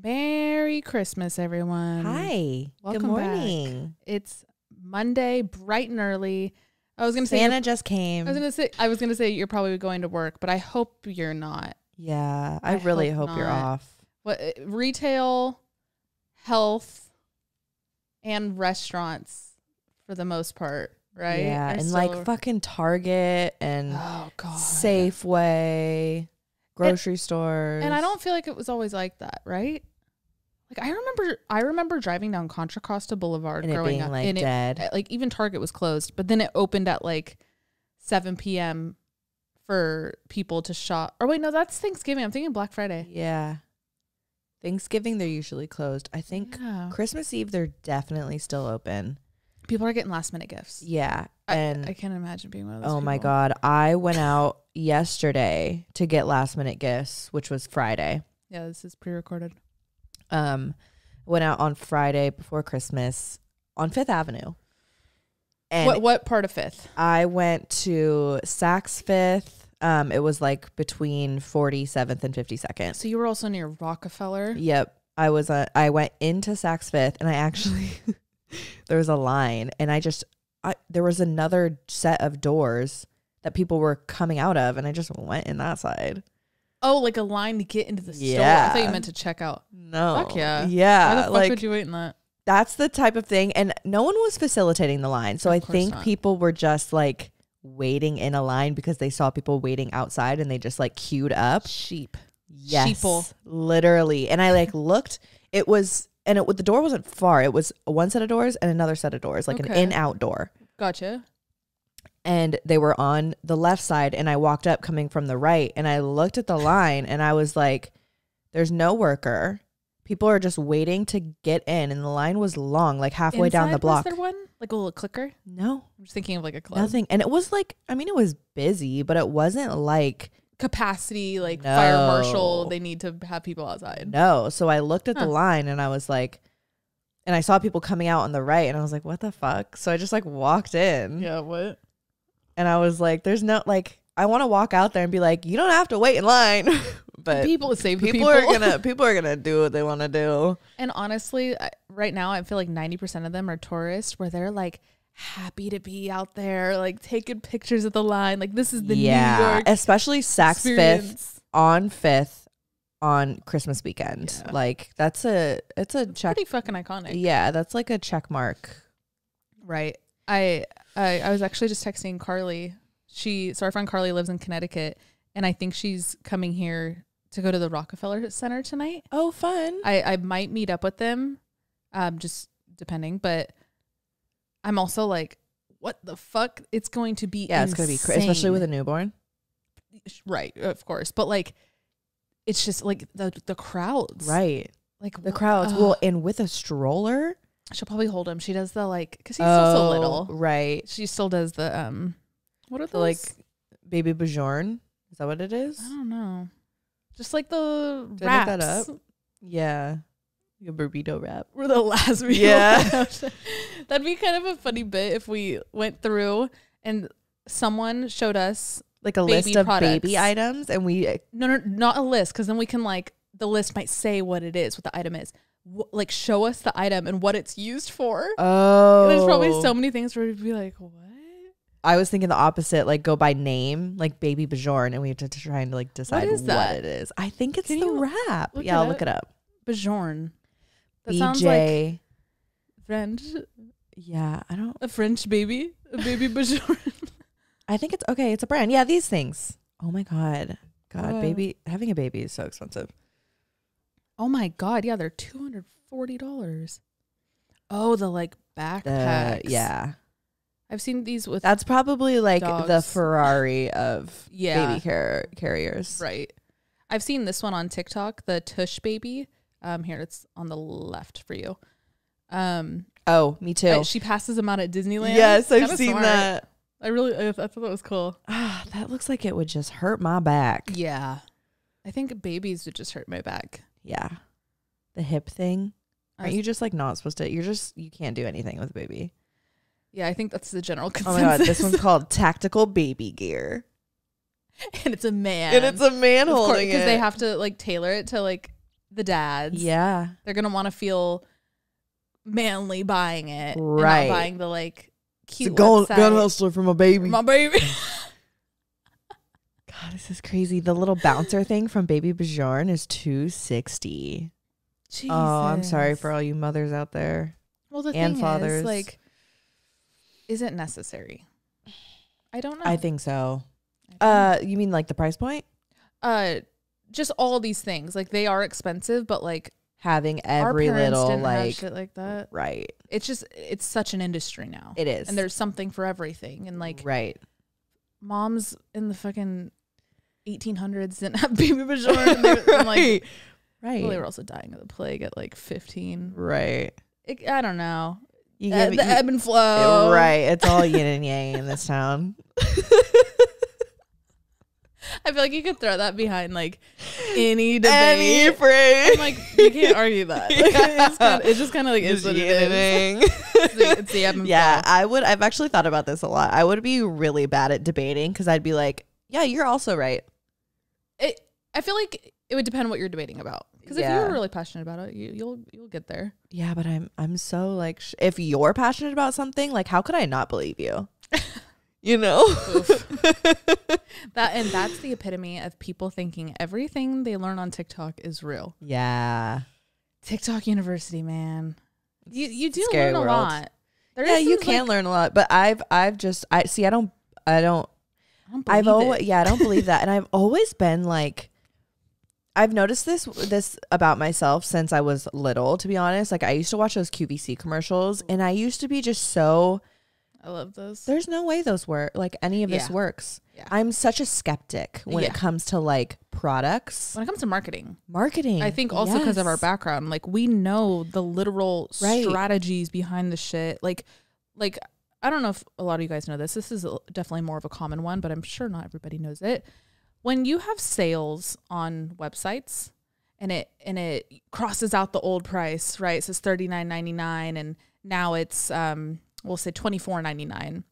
Merry Christmas, everyone. Hi. welcome Good back. morning. It's Monday, bright and early. I was gonna say Santa just came. I was gonna say I was gonna say you're probably going to work, but I hope you're not. yeah, I, I really hope hope, you're off. What uh, retail, health, and restaurants for the most part, right? Yeah, Are and still- like fucking Target and oh god, Safeway, grocery stores. And I don't feel like it was always like that, right? Like I remember, I remember driving down Contra Costa Boulevard and it growing being up, like and it, uh, like even Target was closed, but then it opened at like seven p.m. for people to shop. Or wait, no, that's Thanksgiving. I'm thinking Black Friday. yeah. Thanksgiving they're usually closed. I think Yeah. Christmas Eve they're definitely still open. people are getting last minute gifts. Yeah. I, And I can't imagine being one of those. oh my god, I went out yesterday to get last minute gifts, which was Friday. Yeah, this is pre-recorded. um went out on Friday before Christmas on Fifth Avenue. And what what part of Fifth? I went to Saks Fifth. Um, it was like between 47th and 52nd. So you were also near Rockefeller. Yep. I was uh, I went into Saks Fifth and I actually there was a line and I just I there was another set of doors that people were coming out of and I just went in that side. Oh, like a line to get into the store. I thought you meant to check out. No. Fuck yeah. Yeah. Why the fuck like would you wait in that? that's the type of thing and no one was facilitating the line so Of i think not. people were just like waiting in a line because they saw people waiting outside and they just like queued up Sheep. yes Sheeple. literally and i like looked it was and it the door wasn't far it was one set of doors and another set of doors like Okay. an in out door Gotcha. and they were on the left side and i walked up coming from the right and i looked at the line and i was like there's no worker people are just waiting to get in and the line was long like halfway down the Inside, block Was there one? Like a little clicker? no I'm just thinking of like a club. Nothing. And it was like, I mean, it was busy, but it wasn't like, Capacity, like fire marshal. They need to have people outside. no. So I looked at Huh. the line and I was like, and I saw people coming out on the right and I was like, what the fuck? So I just like walked in Yeah, what? and I was like, there's no, like, I want to walk out there and be like, you don't have to wait in line. but people the people, people. are gonna, people are gonna do what they want to do. and honestly, right now, I feel like 90% of them are tourists where they're like happy to be out there, like taking pictures of the line. Like, this is the New yeah. York Especially Saks Fifth on Fifth on Christmas weekend. Yeah. Like, that's a, it's a check. pretty fucking iconic. Yeah. That's like a check mark. Right. I, I I was actually just texting Carly. She so our friend Carly lives in Connecticut and I think she's coming here to go to the Rockefeller Center tonight. Oh, fun. I, I might meet up with them. Um just depending, but I'm also like what the fuck? It's going to be yeah, it's gonna be crazy, especially with a newborn. right, of course. But like it's just like the the crowds. Right, Like the crowds. ugh. Well, and with a stroller. she'll probably hold him. She does the like cuz he's still so little. Oh, Right, She still does the um what are the like baby Bjorn. Is that what it is? I don't know. Just like the Did make that wraps. Yeah, a burrito wrap. Were the last Yeah. That'd be kind of a funny bit if we went through and someone showed us Like a list of products. baby items, and we no, no, not a list because then we can like the list might say what it is, what the item is. Wh- like show us the item and what it's used for. oh, There's probably so oh. many things where we'd be like, what? I was thinking the opposite, like go by name, like baby Bjorn, and we have to, to try and like decide is that? what it is. I think it's Can the wrap. Yeah, I'll look it up. Bjorn. That sounds like BJ. French, yeah, I don't. a French baby, a baby Bjorn. I think it's okay. It's a brand. Yeah, these things. Oh my god, God, Uh. baby, having a baby is so expensive. Oh my god, yeah, they're two hundred forty dollars. Oh, the like backpacks. yeah, I've seen these with that's probably like the Ferrari of Yeah. baby car- carriers. right. I've seen this one on TikTok, the Tush baby. Um, here it's on the left for you. Um, Oh, me too. I- she passes them out at Disneyland. yes, I've Kinda seen smart. that. I really, I, I thought that was cool. Ah, that looks like it would just hurt my back. Yeah, I think babies would just hurt my back. Yeah, the hip thing. Aren't you just like not supposed to? You're just you can't do anything with a baby. Yeah, I think that's the general Oh my god, this one's called tactical baby gear, and it's a man, and it's a man Of course, holding it. because they have to like tailor it to like the dads. Yeah. They're gonna want to feel manly buying it, Right. not buying the like cute gun, website. gun hustler for my baby. My baby. God, this is crazy. The little bouncer thing from Baby Bjorn is two sixty. Oh, I'm sorry for all you mothers out there. well the and thing fathers. Is, like, is it necessary? I don't know. I think so. I know. Uh, you mean like the price point? uh, just all these things like they are expensive, but like Having every little like shit like that. right. It's just it's such an industry now, It is. and there's something for everything. And like right. moms in the fucking 1800s didn't have baby Bajor, and, they, and like right. well, they were also dying of the plague at like 15. right. It, I don't know. You Uh, give the you- ebb and flow. right. It's all yin and yang in this town. I feel like you could throw that behind like any debate. Any phrase. I'm like, you can't argue that. Like, Yeah. it's, kinda, it just kind of like is what it is. It's the, it's the Yeah. I would. I've actually thought about this a lot. I would be really bad at debating because I'd be like, "Yeah, you're also right." It, I feel like it would depend what you're debating about. Because if you're really passionate about it, you, you'll you'll get there. Yeah, but I'm I'm so like, sh- if you're passionate about something, like, how could I not believe you? you know. That and that's the epitome of people thinking everything they learn on TikTok is real. yeah. TikTok University, man. You you do Scary learn a world. lot. There Yeah, you can like- learn a lot, but I've I've just I see. I don't. I don't. I don't I've always yeah. I don't believe that, and I've always been like. I've noticed this this about myself since I was little. To be honest, like I used to watch those QVC commercials, and I used to be just so I love those. there's no way those work like any of this Yeah. works Yeah. i'm such a skeptic when Yeah. it comes to like products When it comes to marketing, marketing I think also because of our background, like we know the literal Right. strategies behind the shit. Like, like I don't know if a lot of you guys know this. This is definitely more of a common one, but I'm sure not everybody knows it. When you have sales on websites and it and it crosses out the old price, right? It says thirty nine ninety nine, and now it's um we'll say twenty four ninety nine.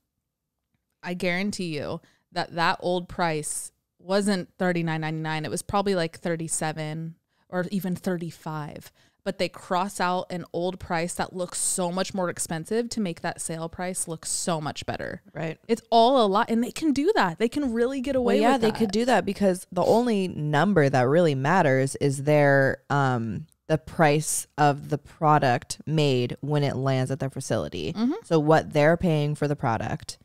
I guarantee you that that old price wasn't thirty nine ninety nine. It was probably like thirty seven or even thirty five. But they cross out an old price that looks so much more expensive to make that sale price look so much better. right It's all a lot, and they can do that. They can really get well away. yeah with they that. could do that because the only number that really matters is their um the price of the product made when it lands at their facility Mhm. so what they're paying for the product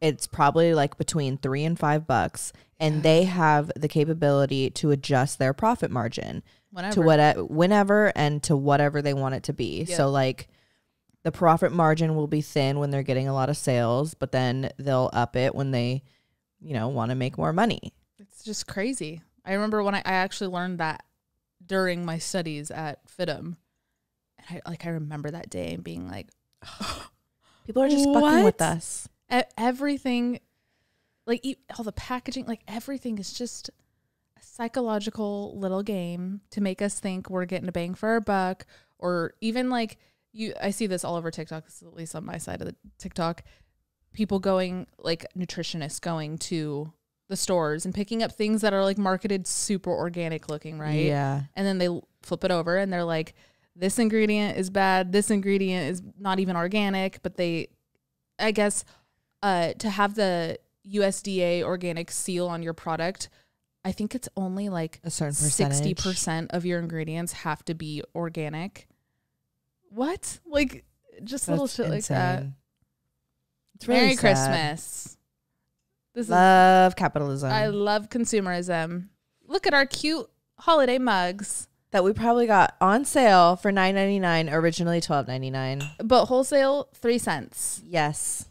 it's probably like between three and five bucks and they have the capability to adjust their profit margin Whenever. to what whenever and to whatever they want it to be. Yep. So like the profit margin will be thin when they're getting a lot of sales, but then they'll up it when they, you know, want to make more money. It's just crazy. I remember when I, I actually learned that during my studies at FIDM. And I like I remember that day and being like People are just fucking with us. e- everything like e- all the packaging like everything is just a psychological little game to make us think we're getting a bang for our buck or even like you I see this all over TikTok this is at least on my side of the TikTok people going like nutritionists going to the stores and picking up things that are like marketed super organic looking right Yeah. and then they flip it over and they're like this ingredient is bad this ingredient is not even organic but they i guess uh to have the usda organic seal on your product i think it's only like A certain percentage. 60% of your ingredients have to be organic what like just little That's shit like that. It's merry christmas this Love is capitalism. i love consumerism look at our cute holiday mugs that we probably got on sale for nine ninety nine, originally twelve ninety nine. but wholesale three cents Yes.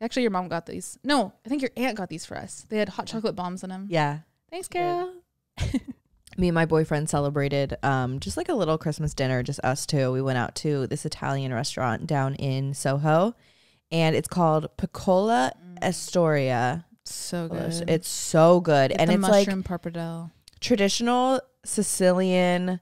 Actually, your mom got these. No, I think your aunt got these for us. They had hot chocolate bombs in them. Yeah. Thanks. Carol. me and my boyfriend celebrated um just like a little Christmas dinner, just us two. We went out to this Italian restaurant down in Soho, and it's called Piccola Osteria. So good. It's so good, Get and the it's like mushroom pappardelle. traditional Sicilian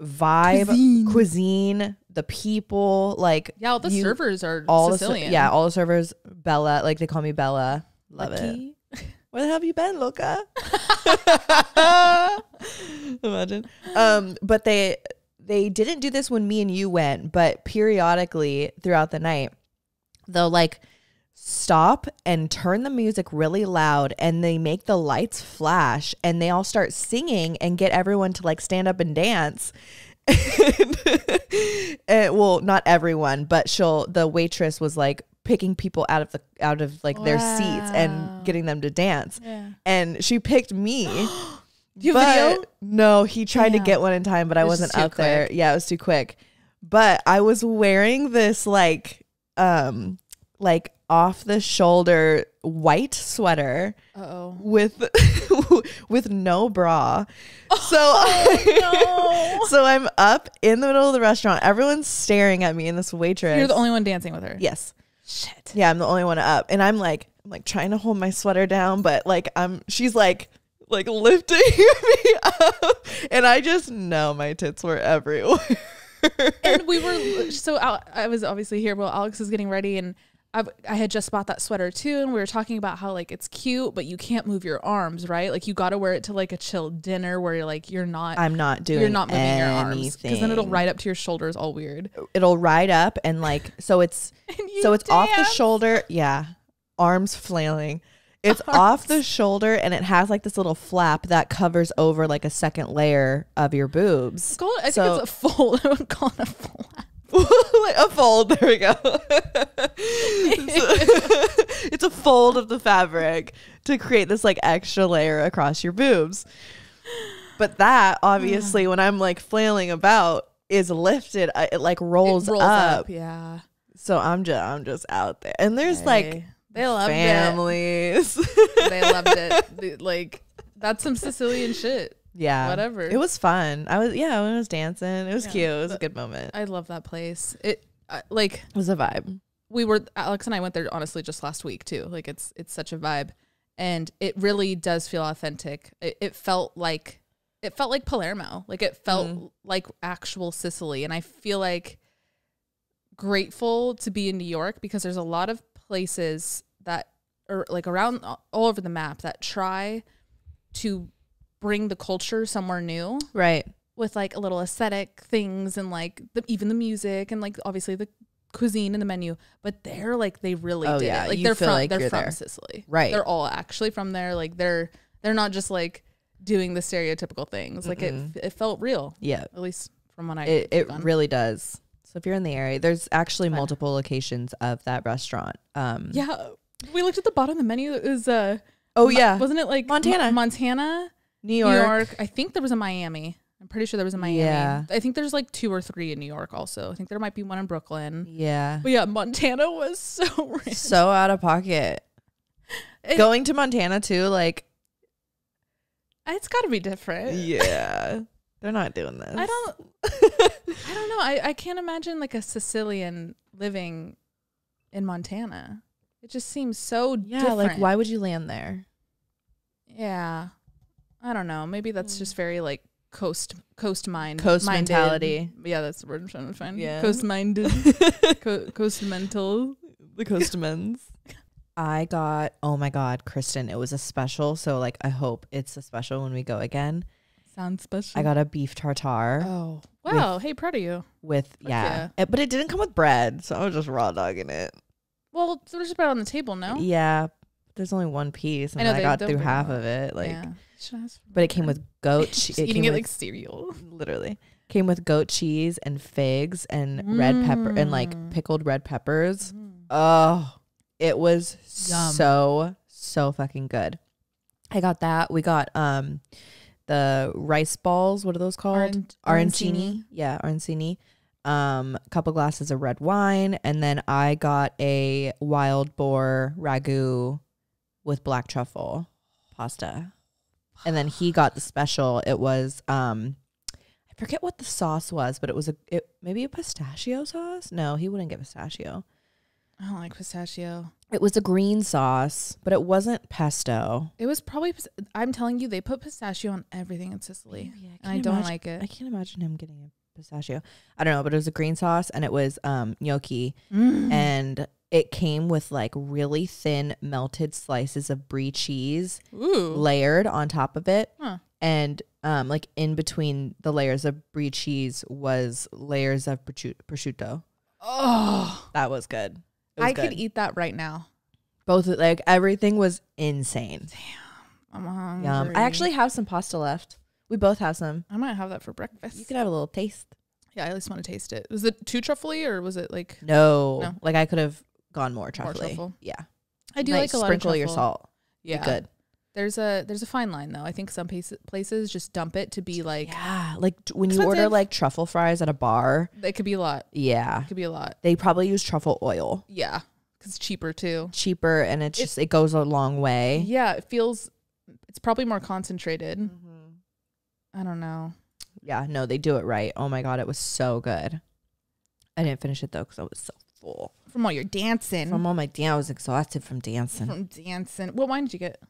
vibe Cuisine. cuisine. The people, like Yeah, all the you- servers are all the Sicilian. yeah, all the servers. Bella, like they call me Bella. Love it. Where the hell have you been, Luca? Imagine. Um, but they they didn't do this when me and you went, but periodically throughout the night, they'll like stop and turn the music really loud and they make the lights flash and they all start singing and get everyone to like stand up and dance. and, well, not everyone, but she'll the waitress was like picking people out of the out of like their seats and getting them to dance. Yeah. And she picked me. Do you video? no, he tried to get one in time, but I was wasn't up there. Yeah, it was too quick. But I was wearing this like um like off the shoulder white sweater Uh oh. with with no bra. So Oh, no. so I'm up in the middle of the restaurant. Everyone's staring at me and this waitress. You're the only one dancing with her. Yes. Shit. Yeah, I'm the only one up. And I'm like I'm like trying to hold my sweater down, but like I'm she's like like lifting me up and I just know my tits were everywhere. And we were so Al- I was obviously here while Alex was getting ready, and I, I had just bought that sweater too, and we were talking about how like it's cute, but you can't move your arms, right? Like you got to wear it to like a chill dinner where you're like you're not I'm not doing you're not moving your arms because then it'll anything. ride up to your shoulders, all weird. It'll ride up and like so it's so it's off the shoulder. Yeah. Arms flailing. It's off the shoulder and it has like this little flap that covers over like a second layer of your boobs. It's called, I So- think it's a fold. I would call it a flap. a fold. There we go. it's a fold of the fabric to create this like extra layer across your boobs. But that obviously, when I'm like flailing about, is lifted. It like rolls, rolls up. Yeah. So I'm just I'm just out there, and there's like they loved families. it. They loved it. Like that's some Sicilian shit. yeah, Whatever. It was fun. I was yeah, I was dancing. It was Yeah, cute. It was a good moment. I love that place. It uh, like It was a vibe. we were Alex and I went there honestly just last week too. Like it's it's such a vibe, and it really does feel authentic. It, it felt like it felt like Palermo. Like it felt Mm. like actual Sicily, and I feel like grateful to be in New York because there's a lot of places that are like around all over the map that try to bring the culture somewhere new Right. with like a little aesthetic things and like the, even the music and like obviously the cuisine and the menu but they're like they really Oh, did yeah, it like you they're from like they're from there. Sicily Right. they're all actually from there like they're they're not just like doing the stereotypical things like it it felt real Yeah. at least from what I It it really does. So if you're in the area, there's actually Fun. multiple locations of that restaurant. Um yeah we looked at the bottom of the menu it was uh Oh yeah. wasn't it like Montana. Mo- Montana New New York. York I think there was a Miami I'm pretty sure there was a Miami Yeah. I think there's like two or three in New York also I think there might be one in Brooklyn Yeah. But yeah, Montana was so random. So out of pocket. It- Going to Montana too, like It's got to be different. yeah. They're not doing this. I don't. I don't know. I I can't imagine like a Sicilian living in Montana. It just seems so Yeah, different. like why would you land there? Yeah, I don't know. Maybe that's hmm. just very like coast coast mind Coast minded. mentality. Yeah, that's the word I'm trying to find. Yeah. coast minded, Co- coast mental. the Coastamans. I got oh my god, Kristen, it was a special, so like I hope it's a special when we go again. Sounds special. I got a beef tartare Oh wow! hey, proud of you. with Fuck yeah. It- but it didn't come with bread, so I was just raw dogging it. Well, there's about on the table, now. Yeah. There's only one piece and I know I, got through half a of it. Like yeah. Should ask for but it came with goat che- Just it eating came it with, like cereal. literally came with goat cheese and figs and red pepper and like Mm. pickled red peppers. Oh, it was Yum. so so fucking good. I got that. We got um the rice balls. What are those called? Aran- Arancini. Yeah, arancini. Um, a couple glasses of red wine, and then I got a wild boar ragu with black truffle pasta. And then he got the special. It was um I forget what the sauce was, but it was a it maybe a pistachio sauce? No, he wouldn't get pistachio. I don't like pistachio. It was a green sauce, but it wasn't pesto. It was probably. pis- I'm telling you, they put pistachio on everything in Sicily, Maybe, and I can't don't imagine- like it. I can't imagine him getting a pistachio. I don't know, but it was a green sauce and it was um gnocchi Mm. and it came with like really thin melted slices of brie cheese Ooh. layered on top of it. Huh. And um like in between the layers of brie cheese was layers of prosciut- prosciutto. Oh, That was good. I could eat that right now. both like everything was insane. Damn, I'm hungry. Yum. I actually have some pasta left. We both have some. I might have that for breakfast. You could have a little taste. yeah, I at least want to taste it. Was it too truffly or was it like? No, No. like I could have gone more More truffly. truffle. Yeah, I do like a lot sprinkle of your salt. Yeah, Yeah, good. There's a there's a fine line though. I think some places places just dump it to be like yeah, like when you order Expensive. like truffle fries at a bar. it could be a lot. Yeah, It could be a lot. they probably use truffle oil, Yeah, because it's cheaper too. cheaper, and it's It- just it goes a long way. Yeah, it feels. It's probably more concentrated. Mm-hmm. I don't know. Yeah, no, they do it right. Oh my god, it was so good. I didn't finish it though because I was so full From all your dancing. from all my dance. I was exhausted from dancing. From dancing. What wine did you get?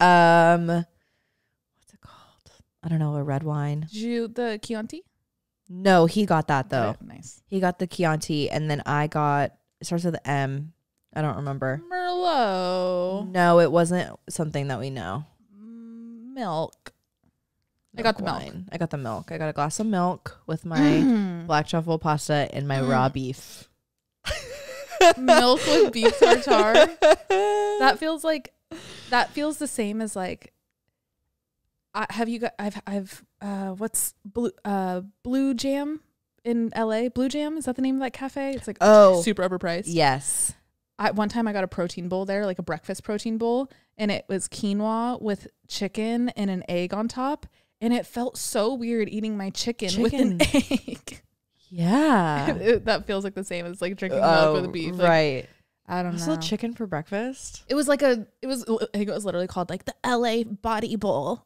Um, what's it called? I don't know. A red wine. Did you the Chianti? No, he got that though. Nice. He got the Chianti, and then I got it starts with M. I don't remember. Merlot. No, it wasn't something that we know. Milk. I got the milk. wine. I got the milk. I got a glass of milk with my Mm. black truffle pasta and my Mm. raw beef. Milk with beef tartare. That feels like that feels the same as like I have you got I've I've uh what's blue uh Blu Jam in LA Blu Jam is that the name of that cafe it's like Oh. super overpriced yes. I one time I got a protein bowl there like a breakfast protein bowl and it was quinoa with chicken and an egg on top and it felt so weird eating my chicken, with an egg Yeah. It- that feels like the same as like drinking milk with a beef like, right. I don't Also, know chicken for breakfast. It was like a. It was. I think it was literally called like the L.A. Body Bowl.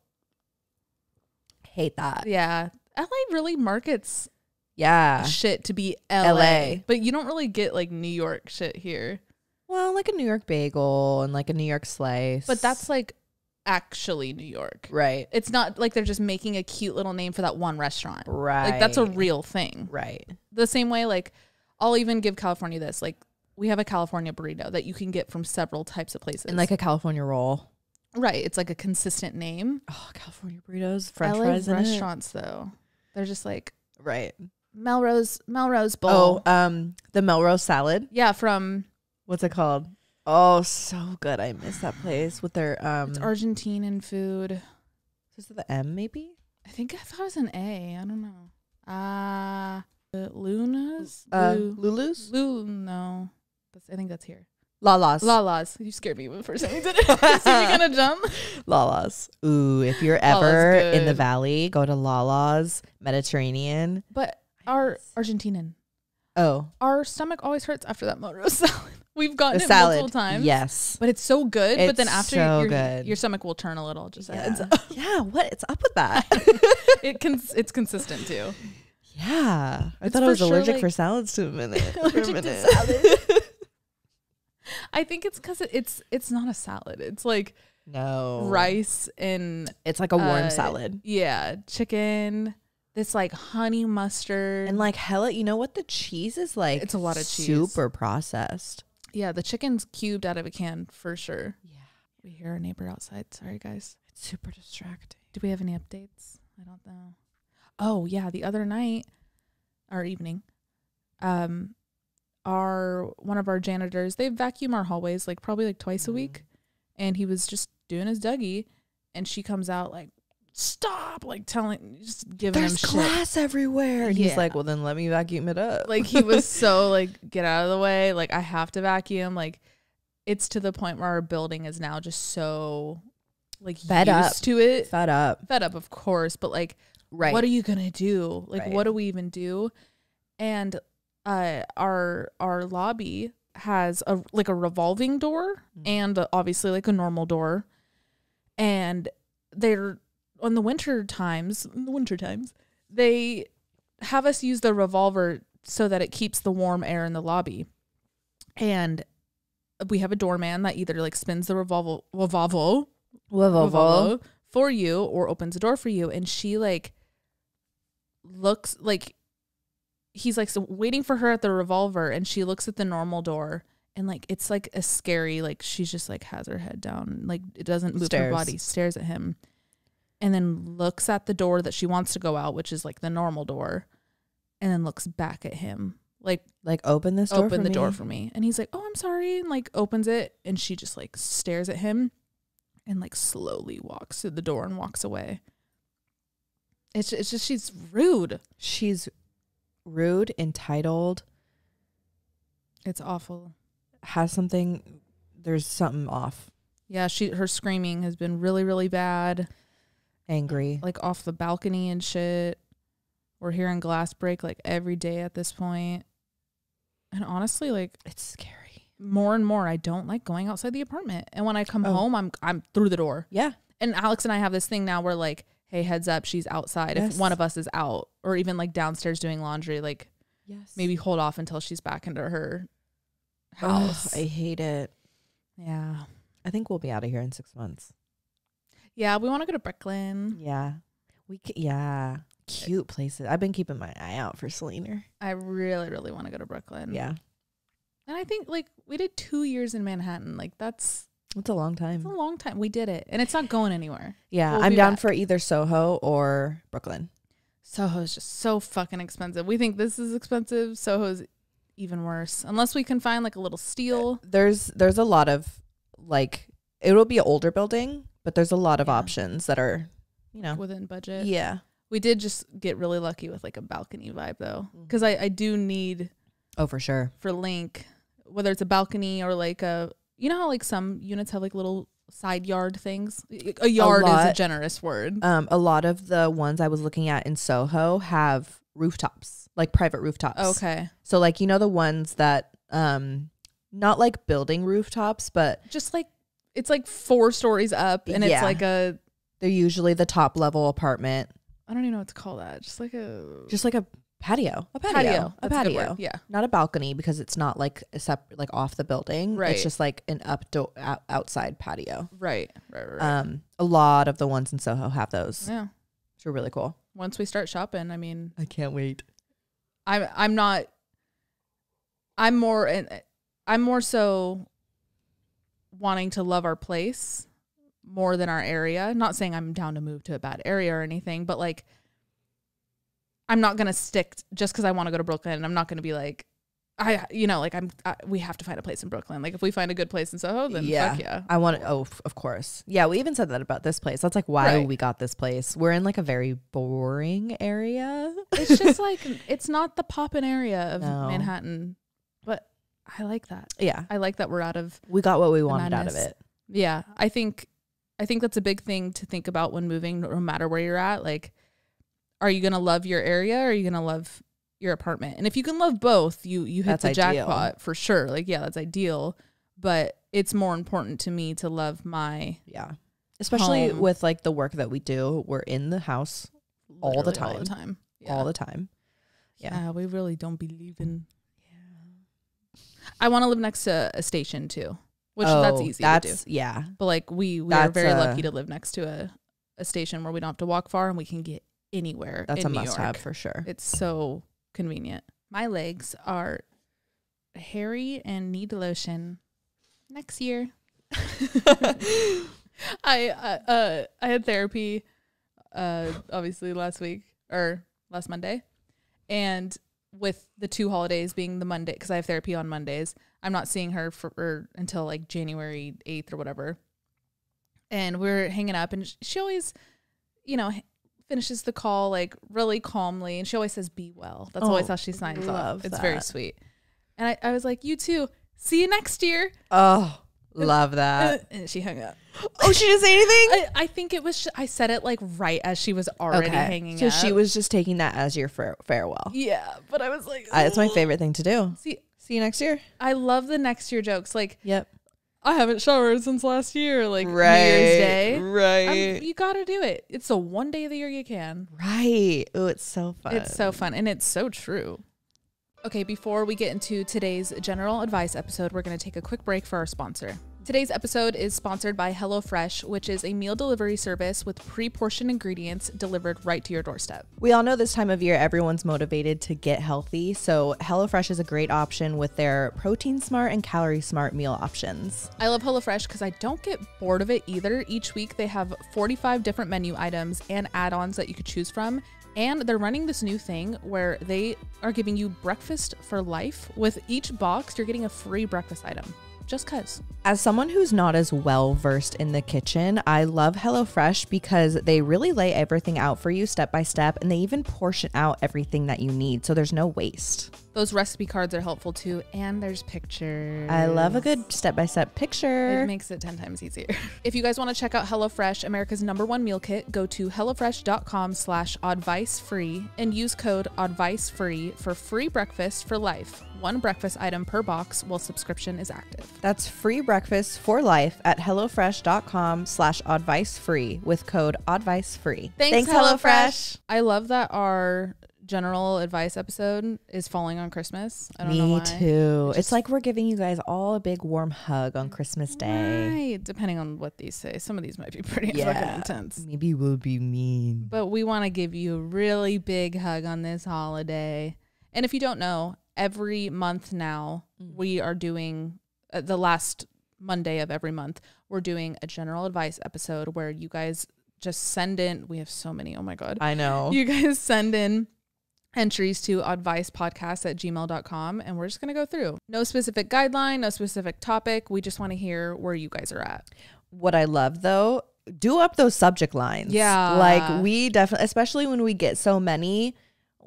Hate that. Yeah, L.A. really markets Yeah. shit to be L.A. LA. but you don't really get like New York shit here. Well, like a New York bagel and like a New York slice. But that's like actually New York. right. It's not like they're just making a cute little name for that one restaurant. Right. Like that's a real thing. right. The same way, like I'll even give California this. Like we have a California burrito that you can get from several types of places. And like a California roll. right, it's like a consistent name. Oh, California burritos, French LA fries restaurants though, they're just like Right. Melrose Melrose Bowl. Oh, um, the Melrose salad. yeah, from What's it called? Oh, so good. I miss that place with their um. it's Argentinian food. is it the M maybe? I think I thought it was an A. I don't know. Ah, uh, Luna's. Uh, Lu, Lulu's. Lulu, no. That's, I think that's here. Lala's. Lala's. You scared me when first time you did it. so you gonna jump? Lala's. Ooh, if you're ever in the valley, go to Lala's Mediterranean. But our Argentinian, Oh, our stomach always hurts after that Melrose salad. We've gotten the it salad. multiple times. Yes. But it's so good. but then after so your, good. your stomach will turn a little. Just adds Yeah. up. yeah. What? It's up with that. it can. It's consistent too. yeah. I It's thought I for was sure, allergic like- for salads to a minute. for a Allergic to minute. I think it's because it, it's it's not a salad. It's like no. rice and It's like a warm uh, salad. yeah, chicken. This like honey mustard And like hella, you know what? The cheese is like It's a lot of cheese. super processed. yeah, the chicken's cubed out of a can for sure. Yeah. We hear our neighbor outside. Sorry, guys. It's super distracting. Do we have any updates? I don't know. Oh yeah, the other night or evening, um, our one of our janitors they vacuum our hallways like probably like twice a mm. week, and he was just doing his Dougie, and she comes out like, "Stop!" Like telling, just giving There's him shit. glass everywhere. And Yeah. he's like, well, then let me vacuum it up. Like he was so like, "Get out of the way!" Like I have to vacuum. Like it's to the point where our building is now just so like Fed used up. to it. fed up. Fed up, of course, but like Right. what are you gonna do like Right. what do we even do and uh our our lobby has a like a revolving door Mm. and obviously like a normal door. And they're on the winter times in the winter times they have us use the revolver so that it keeps the warm air in the lobby. And we have a doorman that either like spins the revolver revolver Revolvo. for you or opens a door for you. And she like looks like he's like so waiting for her at the revolver and she looks at the normal door and like it's like a scary like she's just like has her head down like it doesn't move her body stares at him and then looks at the door that she wants to go out which is like the normal door and then looks back at him like Like open this door. open for the me. door for me and he's like oh i'm sorry and like opens it and she just like stares at him and like slowly walks to the door and walks away it's it's just she's rude She's rude, entitled, it's awful has something. There's something off. Yeah, she her screaming has been really really bad, Angry. like off the balcony and shit. We're hearing glass break like every day at this point. And honestly, like It's scary. more and more I don't like going outside the apartment. And when I come Oh. home, I'm I'm through the door. Yeah. And Alex and I have this thing now where like, hey, heads up, she's outside. If one of us is out or even like downstairs doing laundry, like Yes. maybe hold off until she's back into her house. I hate it. yeah. I think we'll be out of here in six months. Yeah, we want to go to Brooklyn. Yeah. We c- yeah. Cute places. I've been keeping my eye out for Selena. I really, really want to go to Brooklyn. Yeah. And I think like we did two years in Manhattan. Like that's It's a long time. it's a long time. We did it, and it's not going anywhere. Yeah. We'll I'm down back. for either Soho or Brooklyn. Soho is just so fucking expensive. We think this is expensive. Soho's even worse, unless we can find like a little steal. Uh, there's there's a lot of like it'll be an older building, but there's a lot of Yeah. options that are, you know. within budget. Yeah. We did just get really lucky with like a balcony vibe though, mm. because I I do need Oh, for sure. for Link, whether it's a balcony or like a you know how like some units have like little side yard things. A yard is a generous word. Um, a lot of the ones I was looking at in Soho have rooftops, like private rooftops. Okay. So like you know the ones that um not like building rooftops, but just like it's like four stories up and it's like a they're usually the top level apartment. I don't even know what to call that. Just like a Just like a patio. A patio. patio. A That's good word. patio. Yeah. Not a balcony because it's not like a like off the building. Right. It's just like an up do- out- outside patio. Right. Right. Right. Um a lot of the ones in Soho have those. yeah. Which are really cool. Once we start shopping, I mean, I can't wait. I'm I'm not. I'm more and I'm more so wanting to love our place more than our area. Not saying I'm down to move to a bad area or anything, but like I'm not gonna stick just because I want to go to Brooklyn. And I'm not gonna be like. I, you know, like I'm, I, we have to find a place in Brooklyn. Like if we find a good place in Soho, then Yeah. fuck yeah. I want to, oh, of course. Yeah, we even said that about this place. That's like why Right. we got this place. We're in like a very boring area. It's just like it's not the poppin' area of No. Manhattan, but I like that. yeah. I like that we're out of We got what we wanted out of it. yeah. I think I think that's a big thing to think about when moving, no matter where you're at. Like, are you gonna love your area or are you gonna love your apartment? And if you can love both, you you hit That's the ideal. jackpot for sure. Like, yeah, that's ideal. But it's more important to me to love my Yeah. Especially Home. with like the work that we do. We're in the house All the literally all the time. time. Yeah. all the time. yeah. yeah. we really don't believe in. Yeah. I want to live next to a station too, which that's Oh, easy that's, to do. Yeah. But like we we are very a- lucky to live next to a, a station where we don't have to walk far and we can get anywhere. That's a New must York. have for sure. It's so convenient. My legs are hairy and need lotion next year. I uh, uh I had therapy uh obviously last week or last Monday. And with the two holidays being the Monday cuz I have therapy on Mondays, I'm not seeing her for or until like January 8th or whatever. And we're hanging up and she always you know finishes the call like really calmly and she always says be well. That's always Oh, how she signs off. It's very sweet. And I, I was like, you too. See you next year. Oh, love that. and she hung up. oh, she didn't say anything? I, I think it was. I said it like right as she was already hanging So up. she was just taking that as your fare- farewell. Yeah, but I was like, Uh, it's my favorite thing to do. See, See you next year. I love the next year jokes. Like Yep. I haven't showered since last year. Like New Year's Day. Right. you got to do it. It's the one day of the year you can. right. Oh, it's so fun. It's so fun and it's so true. Okay, before we get into today's general advice episode, we're going to take a quick break for our sponsor. Today's episode is sponsored by HelloFresh, which is a meal delivery service with pre portioned ingredients delivered right to your doorstep. We all know this time of year everyone's motivated to get healthy, so HelloFresh is a great option with their protein smart and calorie smart meal options. I love HelloFresh because I don't get bored of it either. Each week they have 45 different menu items and add ons that you could choose from. And they're running this new thing where they are giving you breakfast for life. With each box, you're getting a free breakfast item. Just cuz. As someone who's not as well versed in the kitchen, I love HelloFresh because they really lay everything out for you step by step and they even portion out everything that you need so there's no waste. Those recipe cards are helpful too, and there's pictures. I love a good step by step picture. It makes it 10 times easier. if you guys want to check out HelloFresh, America's number one meal kit, go to HelloFresh.com slash oddvice free and use code oddvice free for free breakfast for life. One breakfast item per box while subscription is active. That's free breakfast for life at HelloFresh.com slash oddvice free with code oddvice free. Thanks, HelloFresh. I love that our general advice episode is falling on Christmas. I don't know Me why. too. It's It's like we're giving you guys all a big warm hug on Christmas Day. Right, depending on what these say. Some of these might be pretty fucking intense. Maybe we'll be mean. But we want to give you a really big hug on this holiday. And if you don't know, every month now Mm. we are doing uh, the last Monday of every month, we're doing a general advice episode where you guys just send in. We have so many. Oh my God. I know. You guys send in entries to oddvicepodcast at gmail.com and we're just going to go through. No specific guideline, no specific topic. We just want to hear where you guys are at. what I love though, do up those subject lines. Yeah. Like we definitely, especially when we get so many,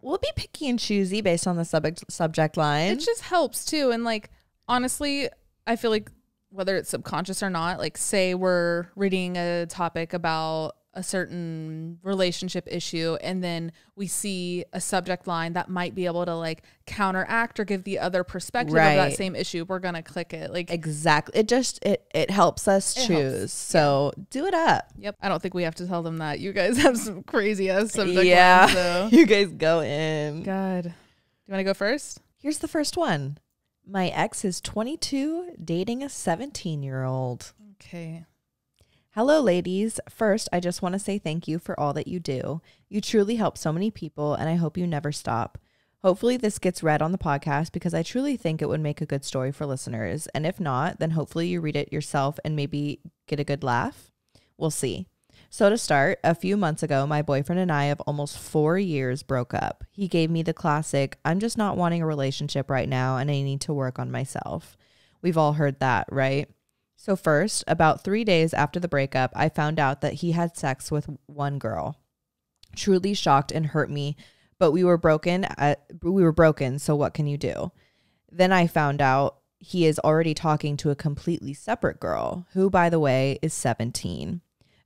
we'll be picky and choosy based on the subject subject line. It just helps too. And like honestly, I feel like whether it's subconscious or not, like say we're reading a topic about a certain relationship issue and then we see a subject line that might be able to like counteract or give the other perspective of that same issue we're gonna click it like exactly. It just it it helps us It choose. helps. So do it up. yep i don't think we have to tell them that you guys have some crazy ass subject yeah. lines so you guys go in. god do you want to go first Here's the first one. My ex is 22, dating a 17 year old. okay Hello, ladies. First, I just want to say thank you for all that you do. You truly help so many people, and I hope you never stop. Hopefully, this gets read on the podcast because I truly think it would make a good story for listeners. And if not, then hopefully you read it yourself and maybe get a good laugh. We'll see. So, to start, a few months ago, my boyfriend and I of almost four years broke up. He gave me the classic, I'm just not wanting a relationship right now, and I need to work on myself. We've all heard that, right? So, first, about three days after the breakup, I found out that he had sex with one girl. Truly shocked and hurt me, but we were broken. At, we were broken, so what can you do? Then I found out he is already talking to a completely separate girl, who, by the way, is 17.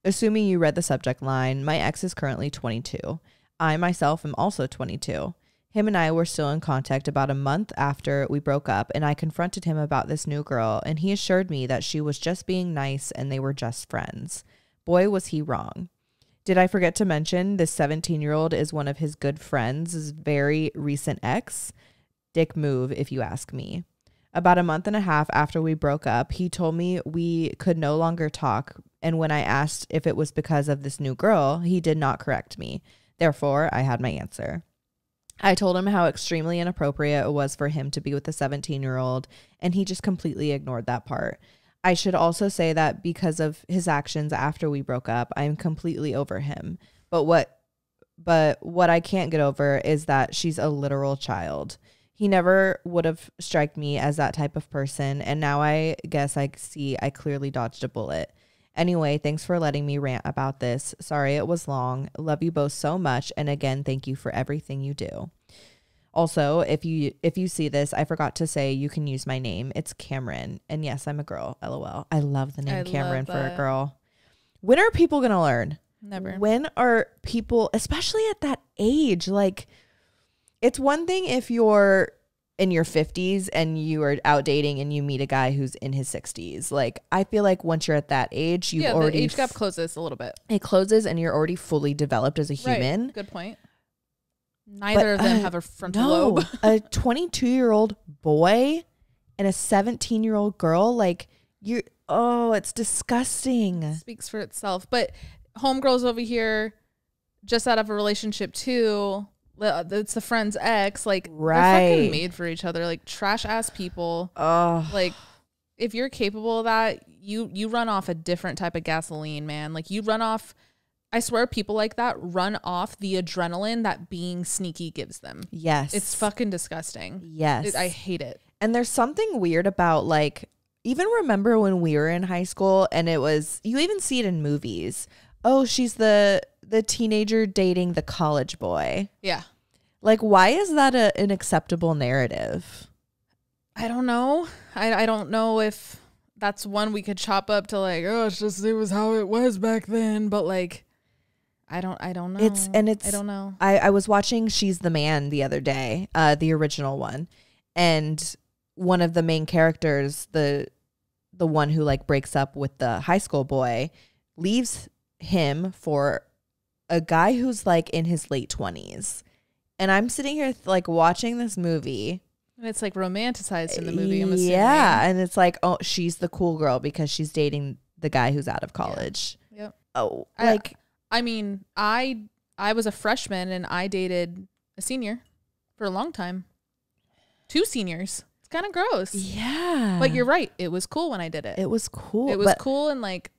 Assuming you read the subject line, my ex is currently 22. I myself am also 22. Him and I were still in contact about a month after we broke up, and I confronted him about this new girl, and he assured me that she was just being nice and they were just friends. Boy, was he wrong. Did I forget to mention this 17 year old is one of his good friends' very recent ex? Dick move, if you ask me. About a month and a half after we broke up, he told me we could no longer talk. And when I asked if it was because of this new girl, he did not correct me. Therefore, I had my answer. I told him how extremely inappropriate it was for him to be with a 17 year old, and he just completely ignored that part. I should also say that because of his actions after we broke up, I'm completely over him. But what but what I can't get over is that she's a literal child. He never would have struck me as that type of person, and now I guess I see I clearly dodged a bullet. Anyway, thanks for letting me rant about this. Sorry it was long. Love you both so much, and again, thank you for everything you do. Also, if you if you see this, I forgot to say you can use my name. It's Cameron, and yes, I'm a girl. LOL. I love the name I Cameron for a girl. When are people gonna learn? never When are people, especially at that age, like it's one thing if you're in your 50s and you are out dating and you meet a guy who's in his 60s. Like I feel like once you're at that age, you've yeah already the age gap closes a little bit it closes and you're already fully developed as a human. Right. Good point. Neither of them uh, have a frontal No, lobe. a 22 year old boy and a 17 year old girl, like you're oh, it's disgusting. speaks for itself. But homegirls over here, just out of a relationship too. Li- uh, It's the friend's ex. Like Right. fucking made for each other. Like trash ass people. Oh, Like if you're capable of that, you you run off a different type of gasoline, man. Like you run off. I swear, people like that run off the adrenaline that being sneaky gives them. yes. It's fucking disgusting. Yes. It- I hate it. And there's something weird about like even remember when we were in high school and it was you even see it in movies. Oh, she's the the teenager dating the college boy. Yeah. Like why is that a, an acceptable narrative? I don't know. I, I don't know if that's one we could chop up to like, oh, it's just it was how it was back then. But like, I don't I don't know. It's and it's I don't know. I, I was watching She's the Man the other day, uh, the original one, and one of the main characters, the the one who like breaks up with the high school boy, leaves him for a guy who's like in his late twenties, and I'm sitting here like watching this movie. And it's like romanticized in the movie. I'm assuming. yeah, and it's like, oh, she's the cool girl because she's dating the guy who's out of college. Yep. Oh, I- like I mean, I I was a freshman and I dated a senior for a long time. Two seniors. It's kind of gross. yeah, But you're right. It was cool when I did it. it was cool. It was cool and like,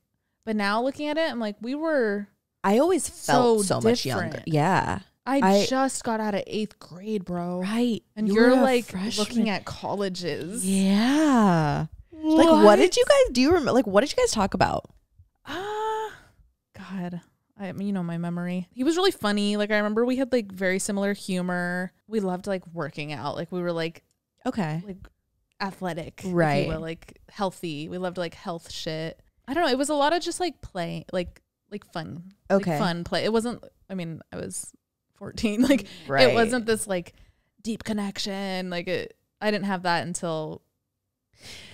but now looking at it, I'm like, we were. I always felt so so, much younger. Yeah. I, I- just got out of eighth grade, bro. Right. And You you are like freshman. looking at colleges. Yeah. Like what did you guys do you remember like what did you guys talk about? Ah, God. I mean, you know my memory. He was really funny. Like I remember we had like very similar humor. We loved like working out. Like we were like Okay. like athletic, Right. will, like healthy. We loved like health shit. I don't know. It was a lot of just like play, like like fun, Okay. like fun play. It wasn't. I mean, I was fourteen. Like Right. it wasn't this like deep connection. Like it. I didn't have that until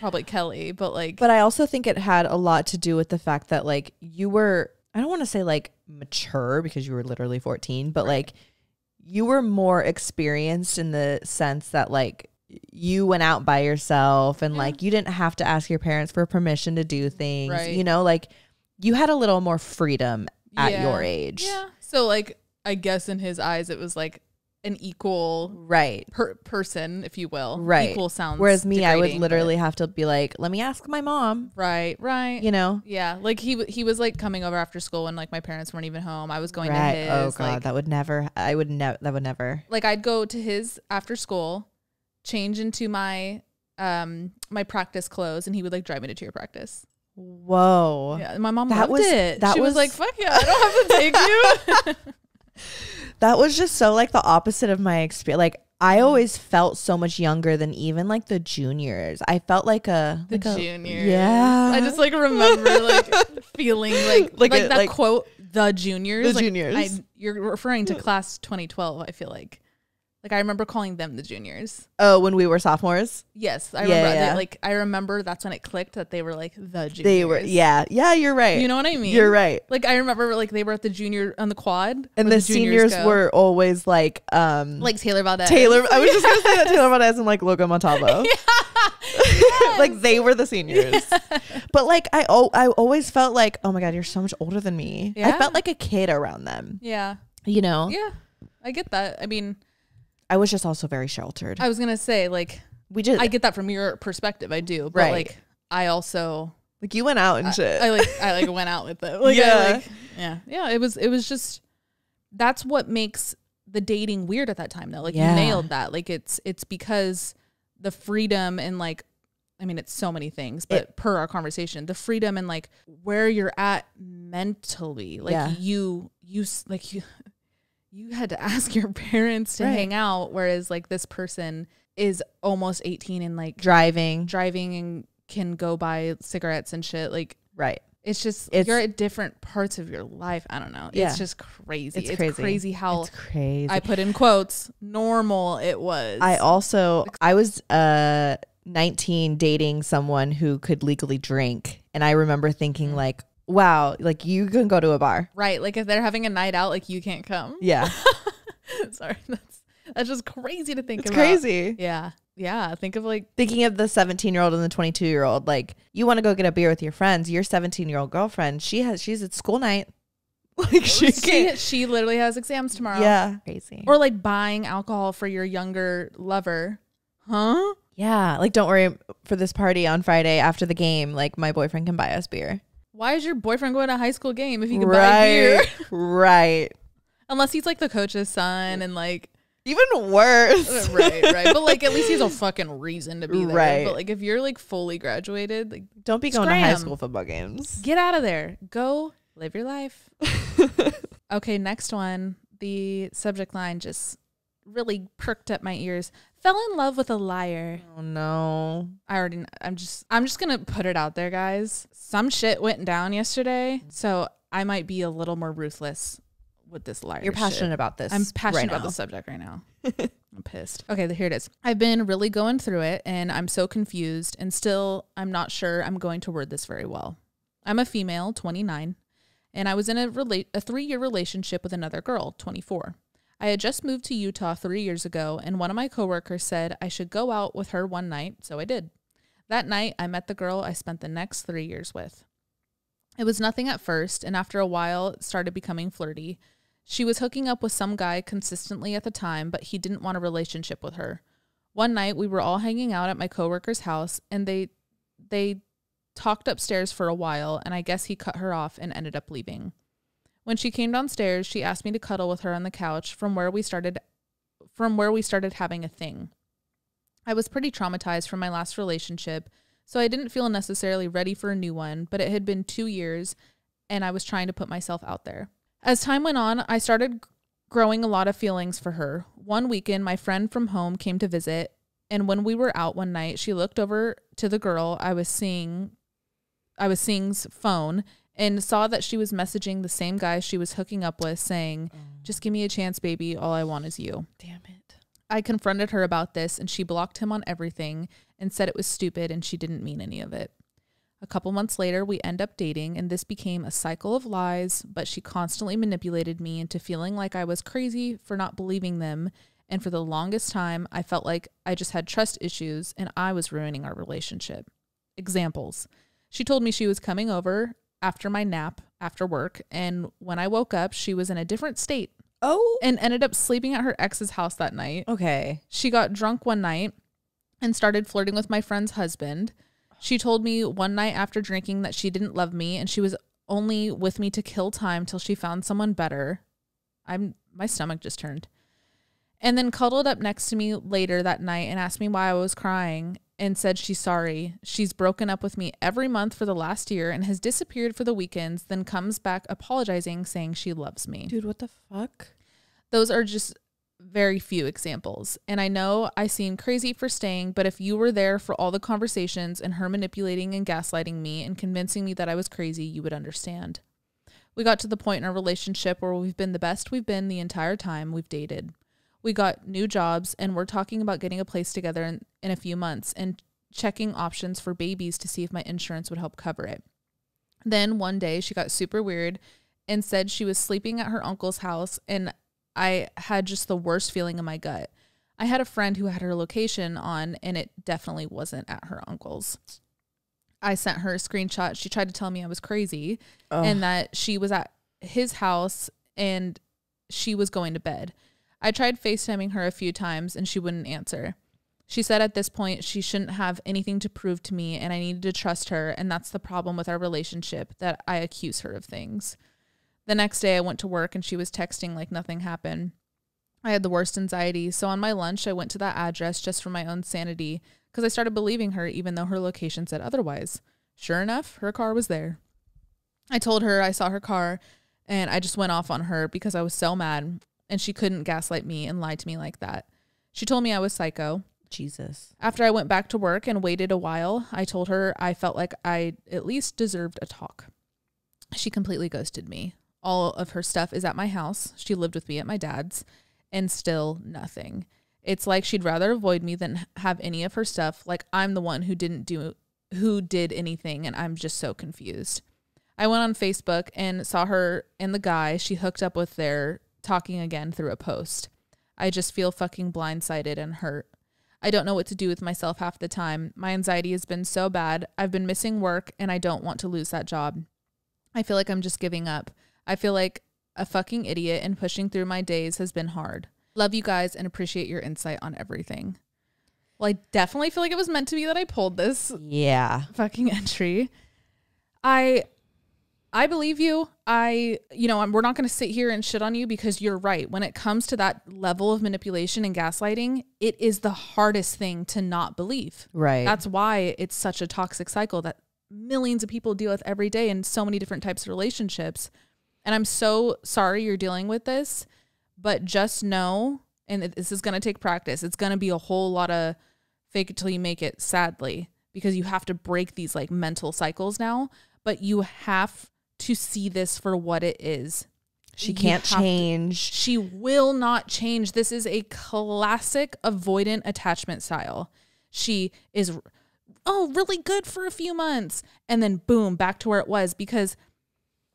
probably Kelly. But like, But I also think it had a lot to do with the fact that like you were I don't want to say like mature because you were literally 14, but like you were more experienced in the sense that like you went out by yourself and Yeah. like you didn't have to ask your parents for permission to do things. Right. You know, like you had a little more freedom at Yeah. your age. yeah. So like, I guess in his eyes, it was like an equal Right. per- person, if you will. Right. Equal sounds. Whereas me, I would literally have to be like, let me ask my mom, Right. Right. you know? Yeah, like he he was like coming over after school when like my parents weren't even home. I was going right. to his. oh, God. Like, that would never, I would never, that would never. like I'd go to his after school, change into my um my practice clothes, and he would like drive me to cheer practice. Whoa. Yeah, my mom That loved was- it. that she was, was- like, "Fuck yeah, I don't have to take you." That was just so like the opposite of my experience. Like I Mm-hmm. always felt so much younger than even like the juniors. I felt like a the like a- juniors. Yeah. I just like remember like feeling like Like like, a- that like- quote, the juniors. The like, juniors. I, you're referring to class 2012. I feel like, like I remember calling them the juniors. oh when we were sophomores. Yes, I Yeah, remember. yeah. They, like I remember that's when it clicked that they were like the juniors. They were yeah yeah. You're right. You know what I mean? You're right. Like I remember like they were at the junior on the quad, And the, juniors seniors were always like um like Taylor Valdez. Taylor. I was just gonna say that Taylor Valdez and like Logan Montavo. like they were the seniors. But like I oh I always felt like oh my god you're so much older than me. I felt like a kid around them. Yeah, You know. yeah, I get that. I mean, I was just also very sheltered. I was gonna say like we just I get that from your perspective. I do, but Right. like I also like you went out and shit. I like I like went out with them. Like Yeah. I like yeah. Yeah. It was it was just that's what makes the dating weird at that time though. Like Yeah. you nailed that. Like it's it's because the freedom and like I mean it's so many things, but per our conversation, the freedom and like where you're at mentally. Like Yeah. you you like you you had to ask your parents to Right. hang out whereas like this person is almost 18 and like driving. driving and can go buy cigarettes and shit. Like Right. it's just It's- you're at different parts of your life. I don't know. Yeah. It's just crazy. It's It's, crazy. crazy. how It's crazy. I put in quotes normal it was. I also I was uh 19 dating someone who could legally drink and I remember thinking like wow like you can go to a bar. right. Like if they're having a night out, like you can't come. Yeah. Sorry, that's that's just crazy to think it's about. crazy. Yeah. Yeah, think of like Thinking of the 17 year old and the 22 year old, like you want to go get a beer with your friends. Your 17 year old girlfriend, she has, she's at school night. Like she she, she literally has exams tomorrow. Yeah. Crazy. Or like buying alcohol for your younger lover. Huh? yeah. Like, don't worry for this party on Friday after the game. Like, my boyfriend can buy us beer. Why is your boyfriend going to a high school game if you can buy beer? right. right. Unless he's like the coach's son and like Even worse. Uh, right, right. But like at least he's a fucking reason to be there. Right. But like if you're like fully graduated, like Don't be going to high school football games. get out of there. Go live your life. okay, next one. The subject line just really perked up my ears. Fell in love with a liar. Oh no. I already kn- I'm just I'm just going to put it out there, guys. Some shit went down yesterday, so I might be a little more ruthless with this liar. You're shit. passionate about this. I'm passionate right about the subject right now. I'm pissed. Okay, here it is. I've been really going through it and I'm so confused and still I'm not sure I'm going to word this very well. I'm a female, 29, and I was in a rela- a 3-year relationship with another girl, 24. I had just moved to Utah 3 years ago and one of my coworkers said I should go out with her one night, so I did. That night I met the girl I spent the next 3 years with. It was nothing at first, and after a while it started becoming flirty. She was hooking up with some guy consistently at the time, but he didn't want a relationship with her. One night we were all hanging out at my coworker's house and they they talked upstairs for a while and I guess he cut her off and ended up leaving. When she came downstairs, she asked me to cuddle with her on the couch from where we started from where we started having a thing. I was pretty traumatized from my last relationship, so I didn't feel necessarily ready for a new one, but it had been 2 years and I was trying to put myself out there. As time went on, I started growing a lot of feelings for her. One weekend, my friend from home came to visit, and when we were out one night, she looked over to the girl I was seeing I was seeing's phone and saw that she was messaging the same guy she was hooking up with saying, mm. "Just give me a chance, baby. All I want is you." Damn it. I confronted her about this and she blocked him on everything and said it was stupid and she didn't mean any of it. A couple months later, we end up dating, and this became a cycle of lies, but she constantly manipulated me into feeling like I was crazy for not believing them. And for the longest time, I felt like I just had trust issues and I was ruining our relationship. Examples She told me she was coming over after my nap after work, and when I woke up, she was in a different state Oh. and ended up sleeping at her ex's house that night. Okay. She got drunk one night and started flirting with my friend's husband. She told me one night after drinking that she didn't love me and she was only with me to kill time till she found someone better. I'm my stomach just turned. And then cuddled up next to me later that night and asked me why I was crying and said she's sorry. She's broken up with me every month for the last year and has disappeared for the weekends, then comes back apologizing saying she loves me Dude, what the fuck? those are just very few examples. And I know I seem crazy for staying, but if you were there for all the conversations and her manipulating and gaslighting me and convincing me that I was crazy, you would understand. We got to the point in our relationship where we've been the best we've been the entire time we've dated. We got new jobs and we're talking about getting a place together in, in a few months and checking options for babies to see if my insurance would help cover it. Then one day she got super weird and said she was sleeping at her uncle's house and I had just the worst feeling in my gut. I had a friend who had her location on and it definitely wasn't at her uncle's. I sent her a screenshot. She tried to tell me I was crazy and that she was at his house and she was going to bed. I tried FaceTiming her a few times and she wouldn't answer. She said at this point she shouldn't have anything to prove to me and I needed to trust her. And that's the problem with our relationship that I accuse her of things. The next day I went to work and she was texting like nothing happened. I had the worst anxiety. So on my lunch, I went to that address just for my own sanity because I started believing her even though her location said otherwise. Sure enough, her car was there. I told her I saw her car and I just went off on her because I was so mad and she couldn't gaslight me and lie to me like that. She told me I was psycho. Jesus. After I went back to work and waited a while, I told her I felt like I at least deserved a talk. She completely ghosted me. All of her stuff is at my house. She lived with me at my dad's, and still nothing. It's like she'd rather avoid me than have any of her stuff. Like I'm the one who didn't do who did anything, and I'm just so confused. I went on Facebook and saw her and the guy she hooked up with there talking again through a post. I just feel fucking blindsided and hurt. I don't know what to do with myself half the time. My anxiety has been so bad. I've been missing work and I don't want to lose that job. I feel like I'm just giving up. I feel like a fucking idiot and pushing through my days has been hard. Love you guys and appreciate your insight on everything. Well, I definitely feel like it was meant to be that I pulled this Yeah. fucking entry. I I believe you. I you know, I'm, we're not going to sit here and shit on you because you're right. When it comes to that level of manipulation and gaslighting, it is the hardest thing to not believe. Right. That's why it's such a toxic cycle that millions of people deal with every day in so many different types of relationships. And I'm so sorry you're dealing with this, but just know, and this is going to take practice. It's going to be a whole lot of fake it till you make it, sadly, because you have to break these like mental cycles now. But you have to see this for what it is. she can't have to- change. She will not change. This is a classic avoidant attachment style. She is, oh, really good for a few months. And then boom, back to where it was because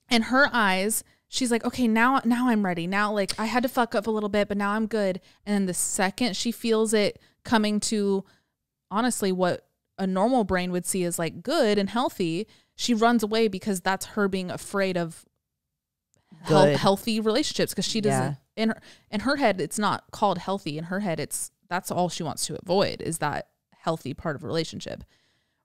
in her eyes, she's like, okay, now now I'm ready. Now like I had to fuck up a little bit, but now I'm good. And then the second she feels it coming to honestly what a normal brain would see as like good and healthy, she runs away because that's her being afraid of healthy relationships because she doesn't Yeah. in her in her head it's not called healthy. In her head it's that's all she wants to avoid is that healthy part of a relationship.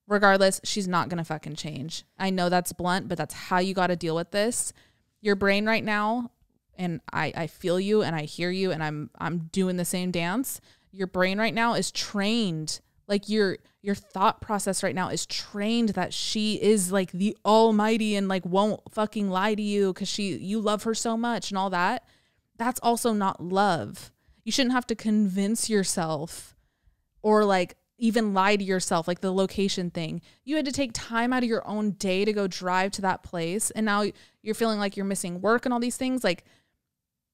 Regardless she's not gonna fucking change. I know that's blunt but that's how you got to deal with this. Your brain right now and I, I feel you and i hear you and i'm i'm doing the same dance. Your brain right now is trained like your your thought process right now is trained that she is like the almighty and like won't fucking lie to you because she you love her so much and all that that's also not love. You shouldn't have to convince yourself or like even lie to yourself like the location thing. You had to take time out of your own day to go drive to that place and now you're feeling like you're missing work and all these things like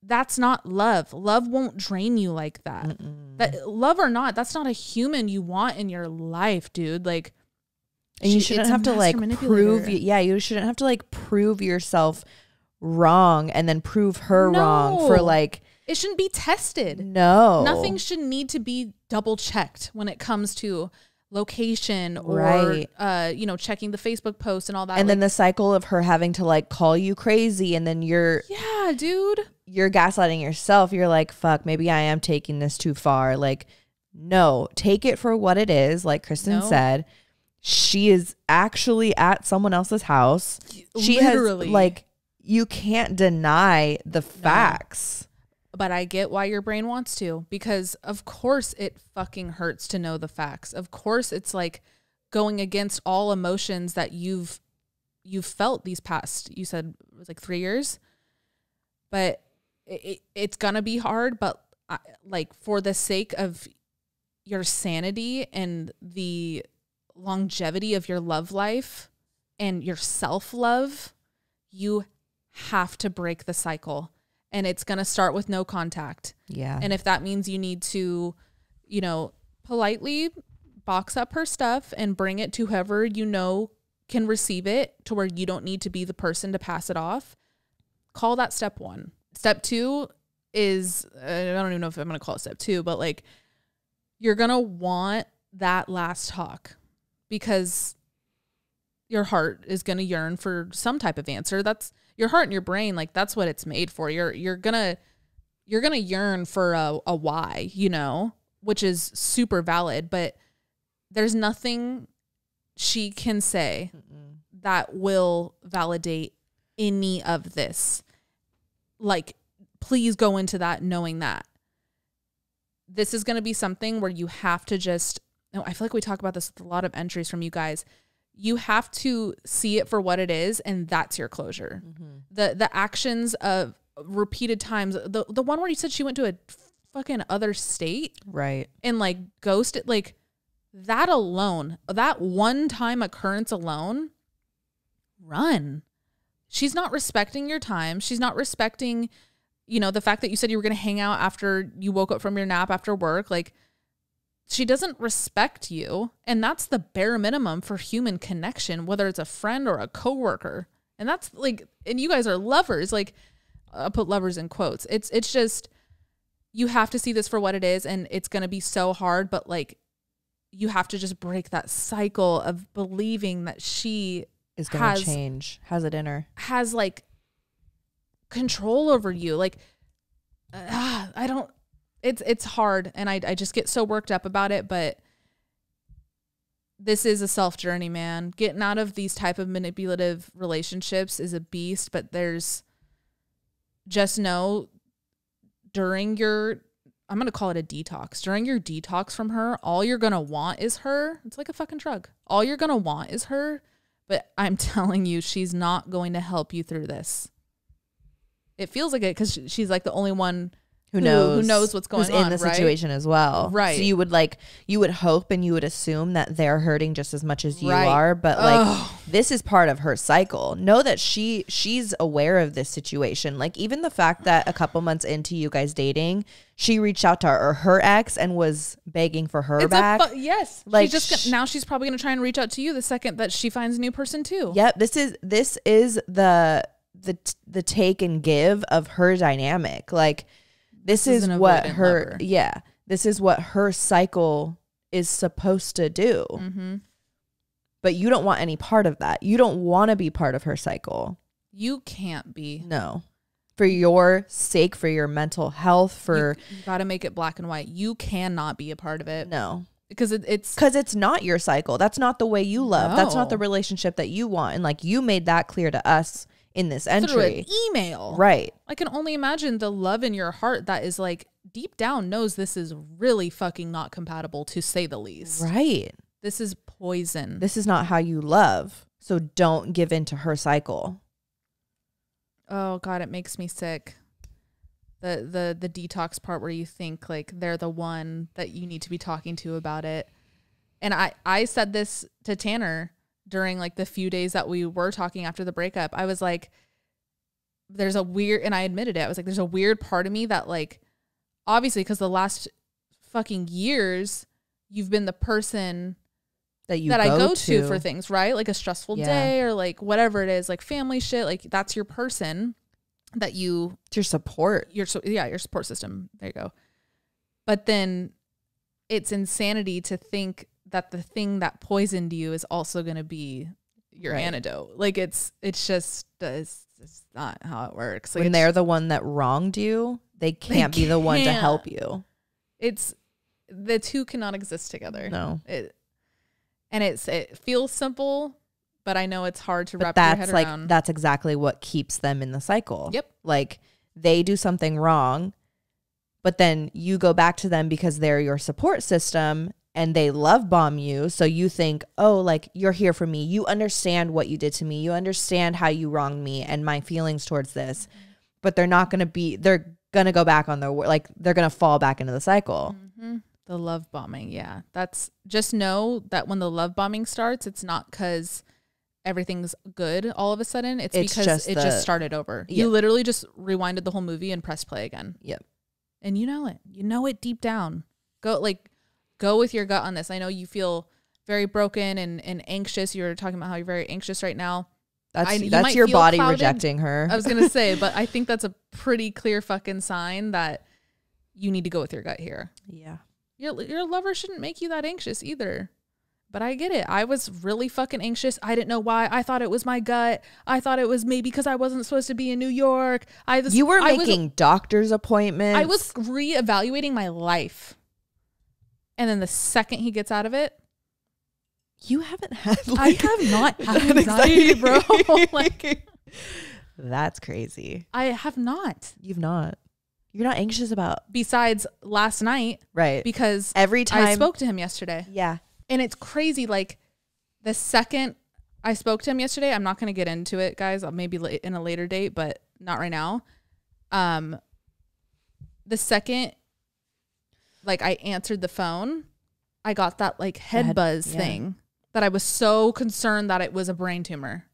that's not love. Love won't drain you like that. That love or not that's not a human you want in your life dude. Like and you she- shouldn't have to like prove. Yeah, you shouldn't have to like prove yourself wrong and then prove her wrong for like it shouldn't be tested. No. Nothing should need to be double checked when it comes to location or Right. uh you know checking the facebook post and all that and then the cycle of her having to like call you crazy and then you're yeah dude you're gaslighting yourself you're like fuck maybe i am taking this too far like no take it for what it is like kristen No. said she is actually at someone else's house she Literally. has like you can't deny the facts but I get why your brain wants to because of course it fucking hurts to know the facts. Of course it's like going against all emotions that you've you've felt these past you said it was like 3 years. But it, it, it's going to be hard but I, like for the sake of your sanity and the longevity of your love life and your self-love, you have to break the cycle and it's going to start with no contact. yeah And if that means you need to, you know, politely box up her stuff and bring it to whoever you know can receive it to where you don't need to be the person to pass it off, call that step one. Step two is, I don't even know if I'm going to call it step two, but like you're going to want that last talk because your heart is going to yearn for some type of answer. That's your heart and your brain. Like that's what it's made for. You're, you're going to, you're going to yearn for a, a why, you know, which is super valid, but there's nothing she can say that will validate any of this. Like, please go into that knowing that this is going to be something where you have to just, no, I feel like we talk about this with a lot of entries from you guys. You have to see it for what it is, and that's your closure. Mm-hmm. The the actions of repeated times, the the one where you said she went to a fucking other state right and like ghosted like that alone that one time occurrence alone run she's not respecting your time. She's not respecting you know the fact that you said you were going to hang out after you woke up from your nap after work. Like she doesn't respect you and that's the bare minimum for human connection whether it's a friend or a coworker. And that's like and you guys are lovers. Like i'll put lovers in quotes. It's it's just you have to see this for what it is and it's going to be so hard but like you have to just break that cycle of believing that she Is going to change. Has it in her? has like control over you like ah, i don't it's it's hard and I, I just get so worked up about it but this is a self journey man getting out of these type of manipulative relationships is a beast but there's just know during your i'm going to call it a detox during your detox from her all you're going to want is her it's like a fucking drug all you're going to want is her but i'm telling you she's not going to help you through this. It feels like it because she's like the only one Who knows? who knows what's going on? in the right? situation as well. Right. So you would like you would hope and you would assume that they're hurting just as much as you Right. are, but like this is part of her cycle. Know that she she's aware of this situation. Like even the fact that a couple months into you guys dating, she reached out to her, her ex and was begging for her It's back. yes. Like, she's just now she's probably gonna try and reach out to you the second that she finds a new person too. Yep, this is this is the the the take and give of her dynamic. Like this, This is what her lover. yeah, this is what her cycle is supposed to do. Mm-hmm. But you don't want any part of that. You don't want to be part of her cycle. You can't be. No. For your sake, for your mental health, for you, you got to make it black and white. You cannot be a part of it no. because it, it's Cuz it's not your cycle. That's not the way you love. That's not the relationship that you want. And like you made that clear to us in this entry. email. Right. I can only imagine the love in your heart that is like deep down knows this is really fucking not compatible to say the least. Right. This is poison. this is not how you love. So don't give in to her cycle. Oh god, it makes me sick. The the the detox part where you think like they're the one that you need to be talking to about it. And I I said this to Tanner during like the few days that we were talking after the breakup. I was like there's a weird and I admitted it. I was like there's a weird part of me that like obviously cuz the last fucking years you've been the person That you that go I go to. for things, right? Like a stressful Yeah. day or like whatever it is, like family shit. Like that's your person that you It's your support. your so yeah your support system. There you go. But then it's insanity to think that the thing that poisoned you is also going to be your Right. antidote. Like it's it's just it's, it's not how it works. Like when they're the one that wronged you, they can't be the one to help you. it's the two cannot exist together. No. It and it's it feels simple, but I know it's hard to But wrap your that's head like around. that's exactly what keeps them in the cycle. Yep. Like they do something wrong, but then you go back to them because they're your support system and they love bomb you. So you think, oh, like you're here for me. You understand what you did to me. You understand how you wronged me and my feelings towards this. But they're not going to be, they're going to go back on their, like they're going to fall back into the cycle. Mhm. The love bombing, yeah. That's just know that when the love bombing starts, it's not because everything's good all of a sudden. It's, It's because just it the- just started over. Yep. You literally just rewinded the whole movie and pressed play again. Yep. And you know it. You know it deep down. Go like go with your gut on this. I know you feel very broken and, and anxious. You're talking about how you're very anxious right now. That's, I- you that's your body clouded. rejecting her. I was gonna say, but I think that's a pretty clear fucking sign that you need to go with your gut here. yeah. your your lover shouldn't make you that anxious either. But I get it. I was really fucking anxious. I didn't know why. I thought it was my gut. I thought it was maybe because I wasn't supposed to be in New York. I was You were I was- making doctor's appointments. I was reevaluating my life. And then the second he gets out of it, You haven't had. I have not had an anxiety, bro. like that's crazy. I have not. You've not. You're not anxious about Besides last night right because every time. I spoke to him yesterday. Yeah. and it's crazy like the second i spoke to him yesterday i'm not going to get into it guys I'll maybe in a later date but not right now um the second like i answered the phone i got that like head, head- buzz yeah. thing that i was so concerned that it was a brain tumor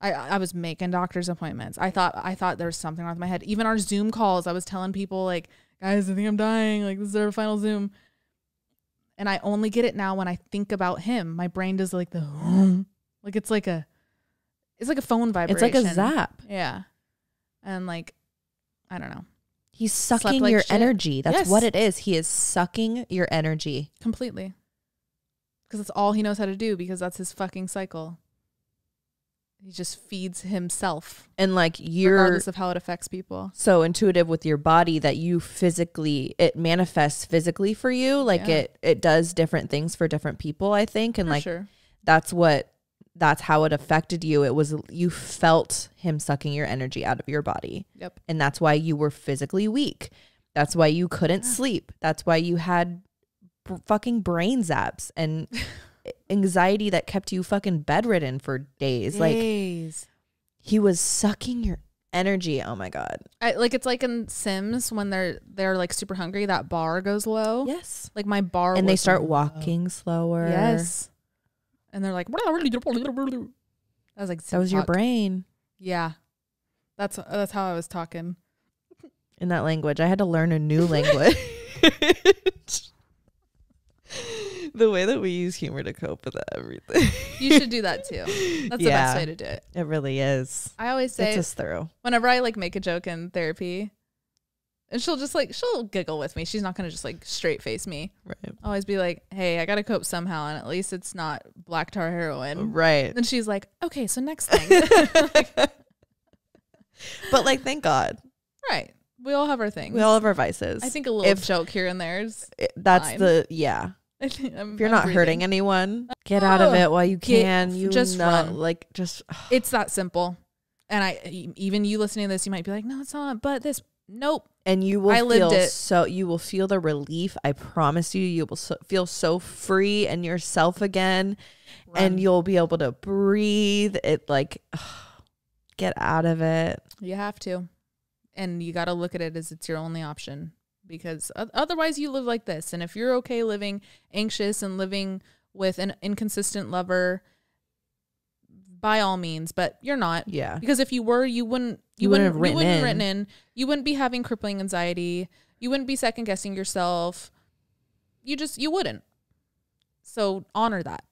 I, I was making doctor's appointments. I thought I thought there was something wrong with my head. Even our Zoom calls, I was telling people like, guys, I think I'm dying. Like this is our final Zoom and I only get it now when I think about him. My brain does like the like it's like a it's like a phone vibration. It's like a zap. Yeah. And like I don't know. He's sucking like your shit. energy. That's Yes. what it is. He is sucking your energy. completely. Because that's all he knows how to do. Because that's his fucking cycle. He just feeds himself, And like you're regardless of how it affects people. so intuitive with your body that you physically it manifests physically for you. Like Yeah. it it does different things for different people, I think. And For like sure. that's what that's how it affected you. It was you felt him sucking your energy out of your body. Yep. And that's why you were physically weak. That's why you couldn't Yeah. sleep. That's why you had fucking brain zaps and anxiety that kept you fucking bedridden for days. Like Days. he was sucking your energy. Oh my god. I, like it's like in Sims when they're they're like super hungry, that bar goes low. Yes. Like my bar, And they start low. walking slower. Yes. And they're like, I was like, That was your brain Yeah. That's that's how I was talking. in that language. I had to learn a new language. the way that we use humor to cope with everything. You should do that too. That's the best way to do it. It really is. I always say us through. whenever I like make a joke in therapy, and she'll just like she'll giggle with me. She's not gonna just like straight face me. Right. I'll always be like, "Hey, I gotta cope somehow, and at least it's not black tar heroin." Right. And she's like, "Okay, so next thing." But like, thank God. right. We all have our things. We all have our vices. I think a little if- joke here and there is. It- that's fine. the, yeah. I'm, If you're I'm not breathing. hurting anyone, get out of Oh, it while you get- can. You just not run. like just It's that simple. And I even you listening to this, you might be like, "No, it's not." But this, nope. and you will I lived feel it. so you will feel the relief i promise you you will so, feel so free and yourself again and you'll be able to breathe it like get out of it You have to. And you got to look at it as it's your only option because otherwise you live like this. And if you're okay living anxious and living with an inconsistent lover, by all means, but you're not. yeah Because if you were, you wouldn't you, You wouldn't wouldn't have written you wouldn't in. written in. You wouldn't be having crippling anxiety. You wouldn't be second guessing yourself. You just you wouldn't. So honor that.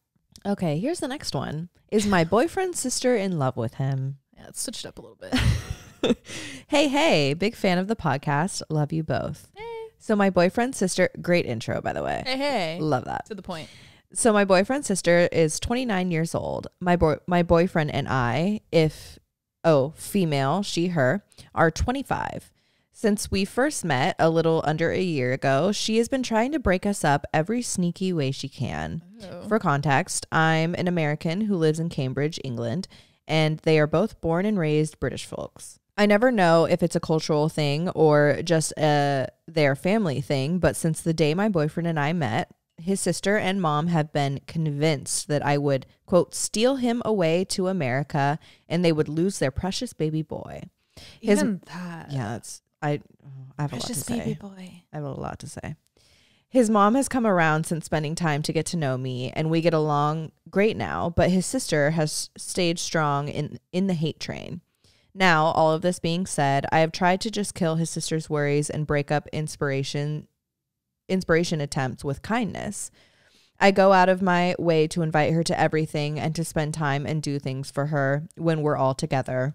okay here's the next one is my boyfriend's sister in love with him Yeah, let's switch it up a little bit. hey hey big fan of the podcast love you both Hey. so my boyfriend's sister great intro by the way hey, hey. love that To the point. So my boyfriend's sister is 29 years old. My boy, my boyfriend and I, if oh, female, she her, are 25. Since we first met a little under a year ago, she has been trying to break us up every sneaky way she can. Oh. For context, I'm an American who lives in Cambridge, England, and they are both born and raised British folks. I never know if it's a cultural thing or just a their family thing, but since the day my boyfriend and I met, his sister and mom have been convinced that I would, quote, steal him away to America and they would lose their precious baby boy. His- Even that. Yeah, that's, I, I have a lot to Precious say. baby boy. I have a lot to say. His mom has come around since spending time to get to know me, and we get along great now. But his sister has stayed strong in in the hate train. Now, all of this being said, I have tried to just kill his sister's worries and break up inspiration inspiration attempts with kindness. I go out of my way to invite her to everything and to spend time and do things for her when we're all together.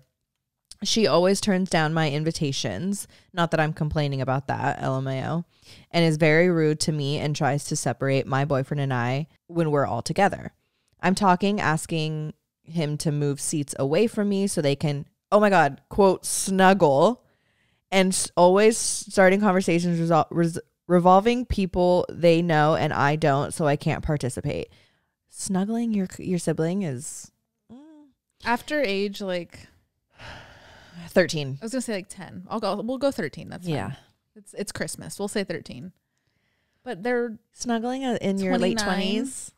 She always turns down my invitations. Not that I'm complaining about that, LMAO, and is very rude to me and tries to separate my boyfriend and I when we're all together. I'm talking, asking him to move seats away from me so they can, oh my God, quote, snuggle, and always starting conversations resol- res- revolving people they know and I don't, so I can't participate. Snuggling your your sibling is mm, After age like 13. I was gonna say like ten. I'll go. We'll go thirteen. That's fine. Yeah. It's it's Christmas. We'll say thirteen. But they're snuggling in your late 20s.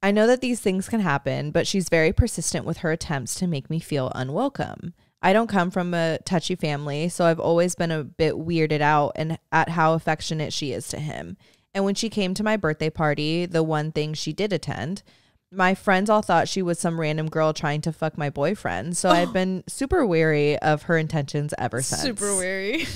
I know that these things can happen, but she's very persistent with her attempts to make me feel unwelcome. I don't come from a touchy family, so I've always been a bit weirded out and at how affectionate she is to him. And when she came to my birthday party, the one thing she did attend, my friends all thought she was some random girl trying to fuck my boyfriend. So I've been super wary of her intentions ever since. super wary.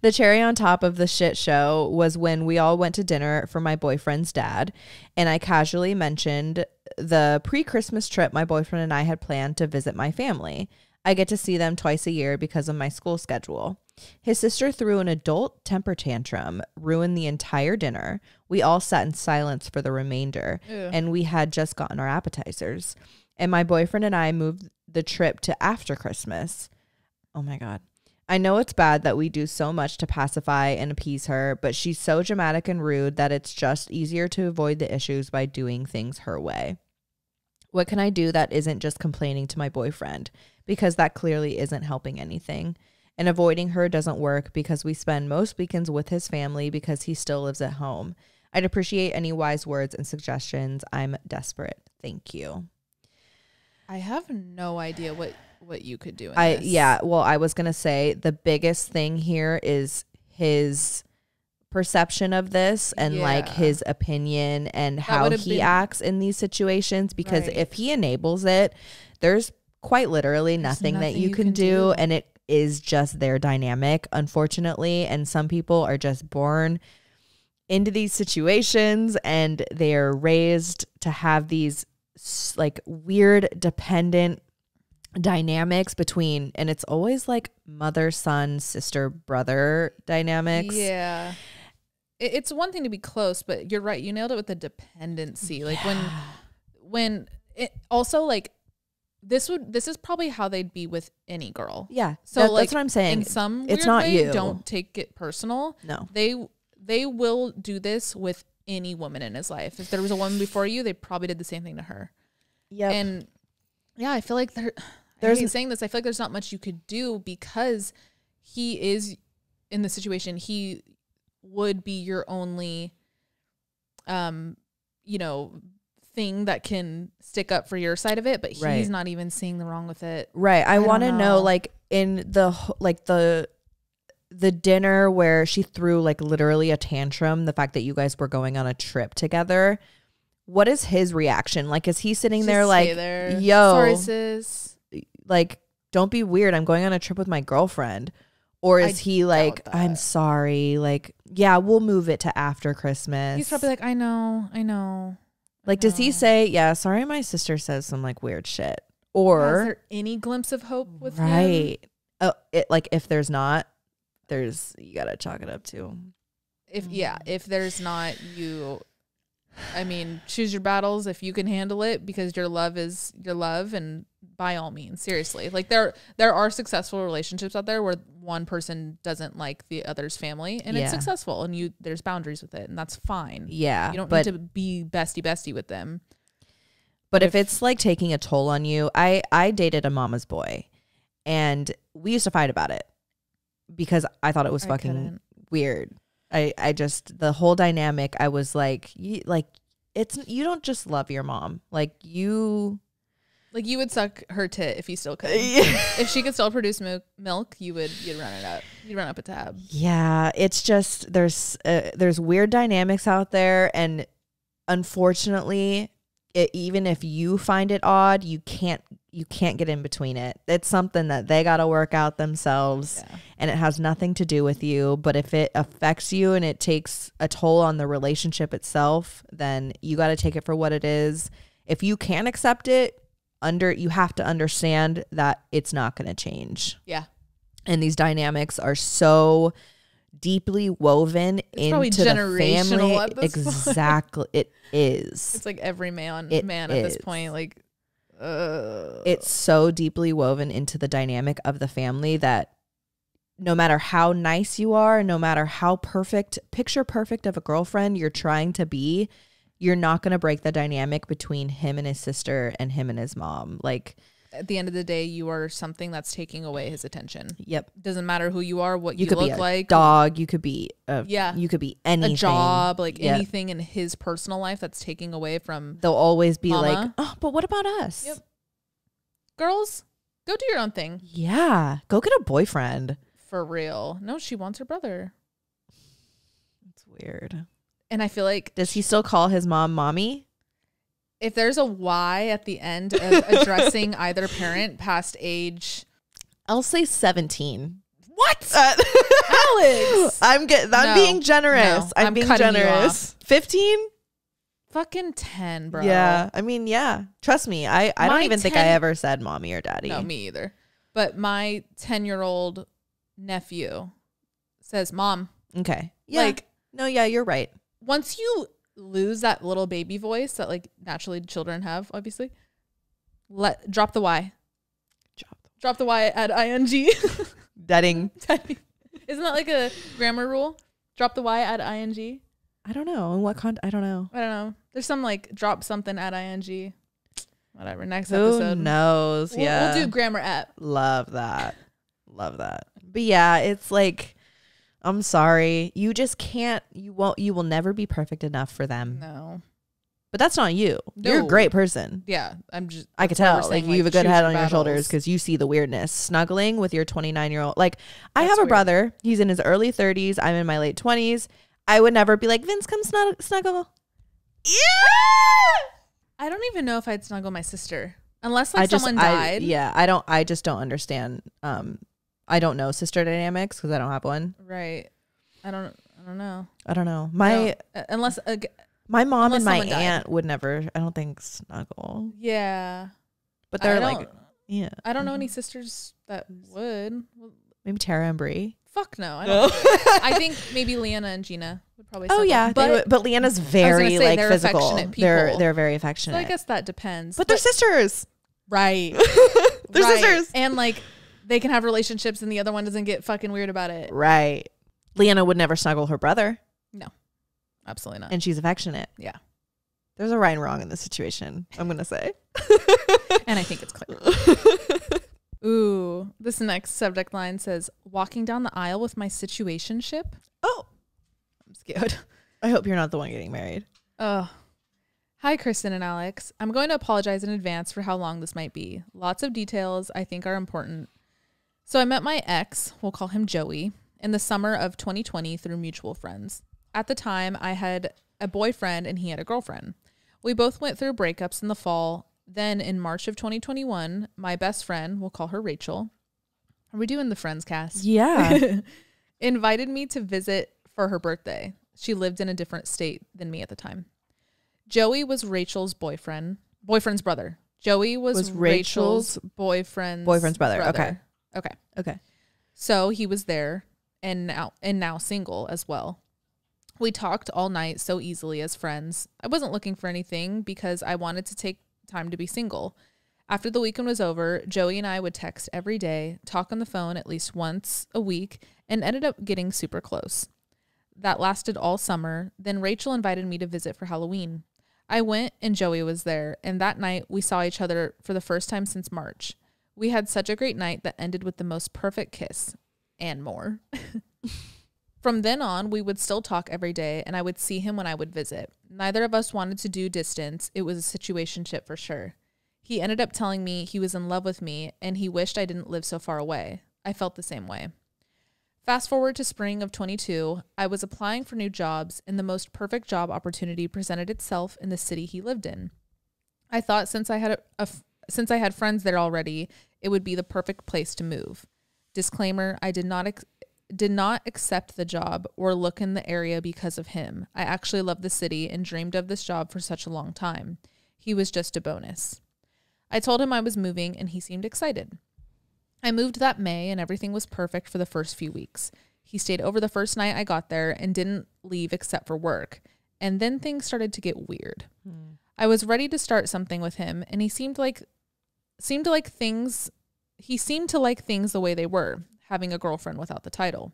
The cherry on top of the shit show was when we all went to dinner for my boyfriend's dad, and I casually mentioned the pre Christmas trip my boyfriend and I had planned to visit my family. I get to see them twice a year because of my school schedule. His sister threw an adult temper tantrum, ruined the entire dinner. We all sat in silence for the remainder, Ew. and we had just gotten our appetizers. And my boyfriend and I moved the trip to after Christmas. Oh my God. I know it's bad that we do so much to pacify and appease her, but she's so dramatic and rude that it's just easier to avoid the issues by doing things her way. What can I do that isn't just complaining to my boyfriend? Because that clearly isn't helping anything. And avoiding her doesn't work because we spend most weekends with his family because he still lives at home. I'd appreciate any wise words and suggestions. I'm desperate. Thank you. I have no idea what what you could do. In I this. yeah, well, I was going to say the biggest thing here is his perception of this and like his opinion and how he been- acts in these situations because Right. if he enables it, there's quite literally nothing, that you, you can, can do, do. and it is just their dynamic unfortunately and some people are just born into these situations and they are raised to have these like weird dependent dynamics between and it's always like mother son sister brother dynamics Yeah. It, it's one thing to be close, but you're right. You nailed it with the dependency. Like when when it also like this would this is probably how they'd be with any girl. yeah So that- like that's what i'm saying in some it's not way, you. Don't take it personal. no They they will do this with any woman in his life. If there was a woman before you, they probably did the same thing to her. yeah And yeah, I feel like there. There's I saying this. I feel like there's not much you could do because he is in the situation. He would be your only, um, you know, thing that can stick up for your side of it. But Right. he's not even seeing the wrong with it. right i, I want to know know. like in the like the the dinner where she threw like literally a tantrum the fact that you guys were going on a trip together what is his reaction like is he sitting Just there like there. yo sorry, like don't be weird i'm going on a trip with my girlfriend or I is he like doubt i'm sorry like yeah we'll move it to after christmas He's probably like, I know, I know. I like does he say yeah sorry my sister says some like weird shit Is or there any glimpse of hope with him? right oh it like if there's not there's you gotta chalk it up to if yeah Mm. if there's not you i mean choose your battles if you can handle it because your love is your love and by all means seriously like there there are successful relationships out there where one person doesn't like the other's family and Yeah. it's successful and you there's boundaries with it and that's fine yeah you don't but need to be bestie bestie with them But if, if- it's like taking a toll on you, I I dated a mama's boy, and we used to fight about it because I thought it was I fucking couldn't. weird. I I just the whole dynamic. I was like, you, like it's you don't just love your mom, like you. Like you would suck her tit if you still could if she could still produce milk, milk you would you'd run it up you'd run up a tab Yeah, it's just there's uh, there's weird dynamics out there, and unfortunately, it, even if you find it odd, you can't you can't get in between it. It's something that they got to work out themselves, yeah and it has nothing to do with you. But if it affects you and it takes a toll on the relationship itself, then you got to take it for what it is. If you can accept it, under you have to understand that it's not going to change yeah and these dynamics are so deeply woven It's into the family. this point. exactly, it is. It's like every man It man at this point. Like, uh, It's so deeply woven into the dynamic of the family that no matter how nice you are, no matter how perfect, picture perfect of a girlfriend you're trying to be, you're not going to break the dynamic between him and his sister and him and his mom. Like, at the end of the day, you are something that's taking away his attention. yep. Doesn't matter who you are, what You, you, could look be a like, dog, you could be a, Yeah. you could be anything. a job, like Yep. anything in his personal life that's taking away from They'll always be like, "Oh, but what about us?" Yep. girls. Go do your own thing Yeah, go get a boyfriend. for real. No, she wants her brother, It's weird. And I feel like Does he still call his mom mommy? if there's a Y at the end of addressing either parent past age, I'll say seventeen. what? Uh, Alex, I'm getting. I'm No, being generous. no, I'm, I'm being cutting you generous. Fifteen. fucking ten, bro. Yeah. I mean, yeah. Trust me. I. I don't My even think I 10 ever said mommy or daddy. No, me either. But my 10 year old nephew says, "Mom." Okay. Yeah. Like no, yeah, you're right. Once you lose that little baby voice that like naturally children have, obviously, let drop the Y. Drop Drop the Y at ing. Deading. Isn't that like a grammar rule? Drop the Y at ing. I don't know. In what con I don't know. I don't know. There's some like drop something at ing. Whatever. Next Who episode. knows? We'll, yeah. we'll do grammar app. Love that. Love that. But yeah, it's like I'm sorry. You just can't you won't you will never be perfect enough for them. No. But that's not you. You're a great person. Yeah. I'm just. I could that's why we're tell. Like you have a good head on your shoulders because you see the weirdness. Snuggling with your 29 year old. Like I That's have a weird. brother. He's in his early 30s. I'm in my late 20s. I would never be like Vince, come snug- snuggle. Yeah. I don't even know if I'd snuggle my sister unless like I just, someone I, died. yeah, I don't. I just don't understand. Um, I don't know sister dynamics because I don't have one. Right. I don't. I don't know. I don't know. My don't- uh, unless uh, my mom and my someone died. aunt would never. I don't think snuggle. yeah. But they're don't- like, yeah. I don't know any sisters that would. Maybe Tara and Brie. fuck no. I don't. I think maybe Leanna and Gina would probably. Oh yeah, but would- but Leanna's very say like they're physical. affectionate They're they're very so affectionate. I guess that depends. but they're sisters. right. they're right. sisters. and like they can have relationships, and the other one doesn't get fucking weird about it. Right. Leanna would never snuggle her brother, No, Absolutely not. and she's affectionate. Yeah. There's a right and wrong in this situation. I'm gonna say. and I think it's clear. Ooh, this next subject line says walking down the aisle with my situationship. oh, I'm scared. I hope you're not the one getting married. Oh. Hi, Kristen and Alex. I'm going to apologize in advance for how long this might be. Lots of details I think are important. So, I met my ex, we'll call him Joey, in the summer of 2020 through mutual friends. At the time, I had a boyfriend and he had a girlfriend. We both went through breakups in the fall. Then, in March of 2021, my best friend, we'll call her Rachel. Are we doing the Friends cast? Yeah. invited me to visit for her birthday. She lived in a different state than me at the time. Joey was Rachel's boyfriend, boyfriend's brother. Joey was, Was Rachel's, Rachel's boyfriend's boyfriend's brother. Okay. Okay. okay. So he was there and now and now single as well. We talked all night so easily as friends. I wasn't looking for anything because I wanted to take time to be single. After the weekend was over, Joey and I would text every day, talk on the phone at least once a week, and ended up getting super close. That lasted all summer. Then Rachel invited me to visit for Halloween. I went and Joey was there, and that night we saw each other for the first time since March. We had such a great night that ended with the most perfect kiss and more. From then on, we would still talk every day, and I would see him when I would visit. Neither of us wanted to do distance, it was a situationship for sure. He ended up telling me he was in love with me and he wished I didn't live so far away. I felt the same way. Fast forward to spring of 22, I was applying for new jobs, and the most perfect job opportunity presented itself in the city he lived in. I thought since I had a, a since I had friends there already, it would be the perfect place to move. Disclaimer: I did not ex- did not accept the job or look in the area because of him. I actually loved the city and dreamed of this job for such a long time. He was just a bonus. I told him I was moving, and he seemed excited. I moved that May and everything was perfect for the first few weeks. He stayed over the first night I got there and didn't leave except for work. And then things started to get weird. Hmm. I was ready to start something with him and he seemed like seemed to like things he seemed to like things the way they were, having a girlfriend without the title.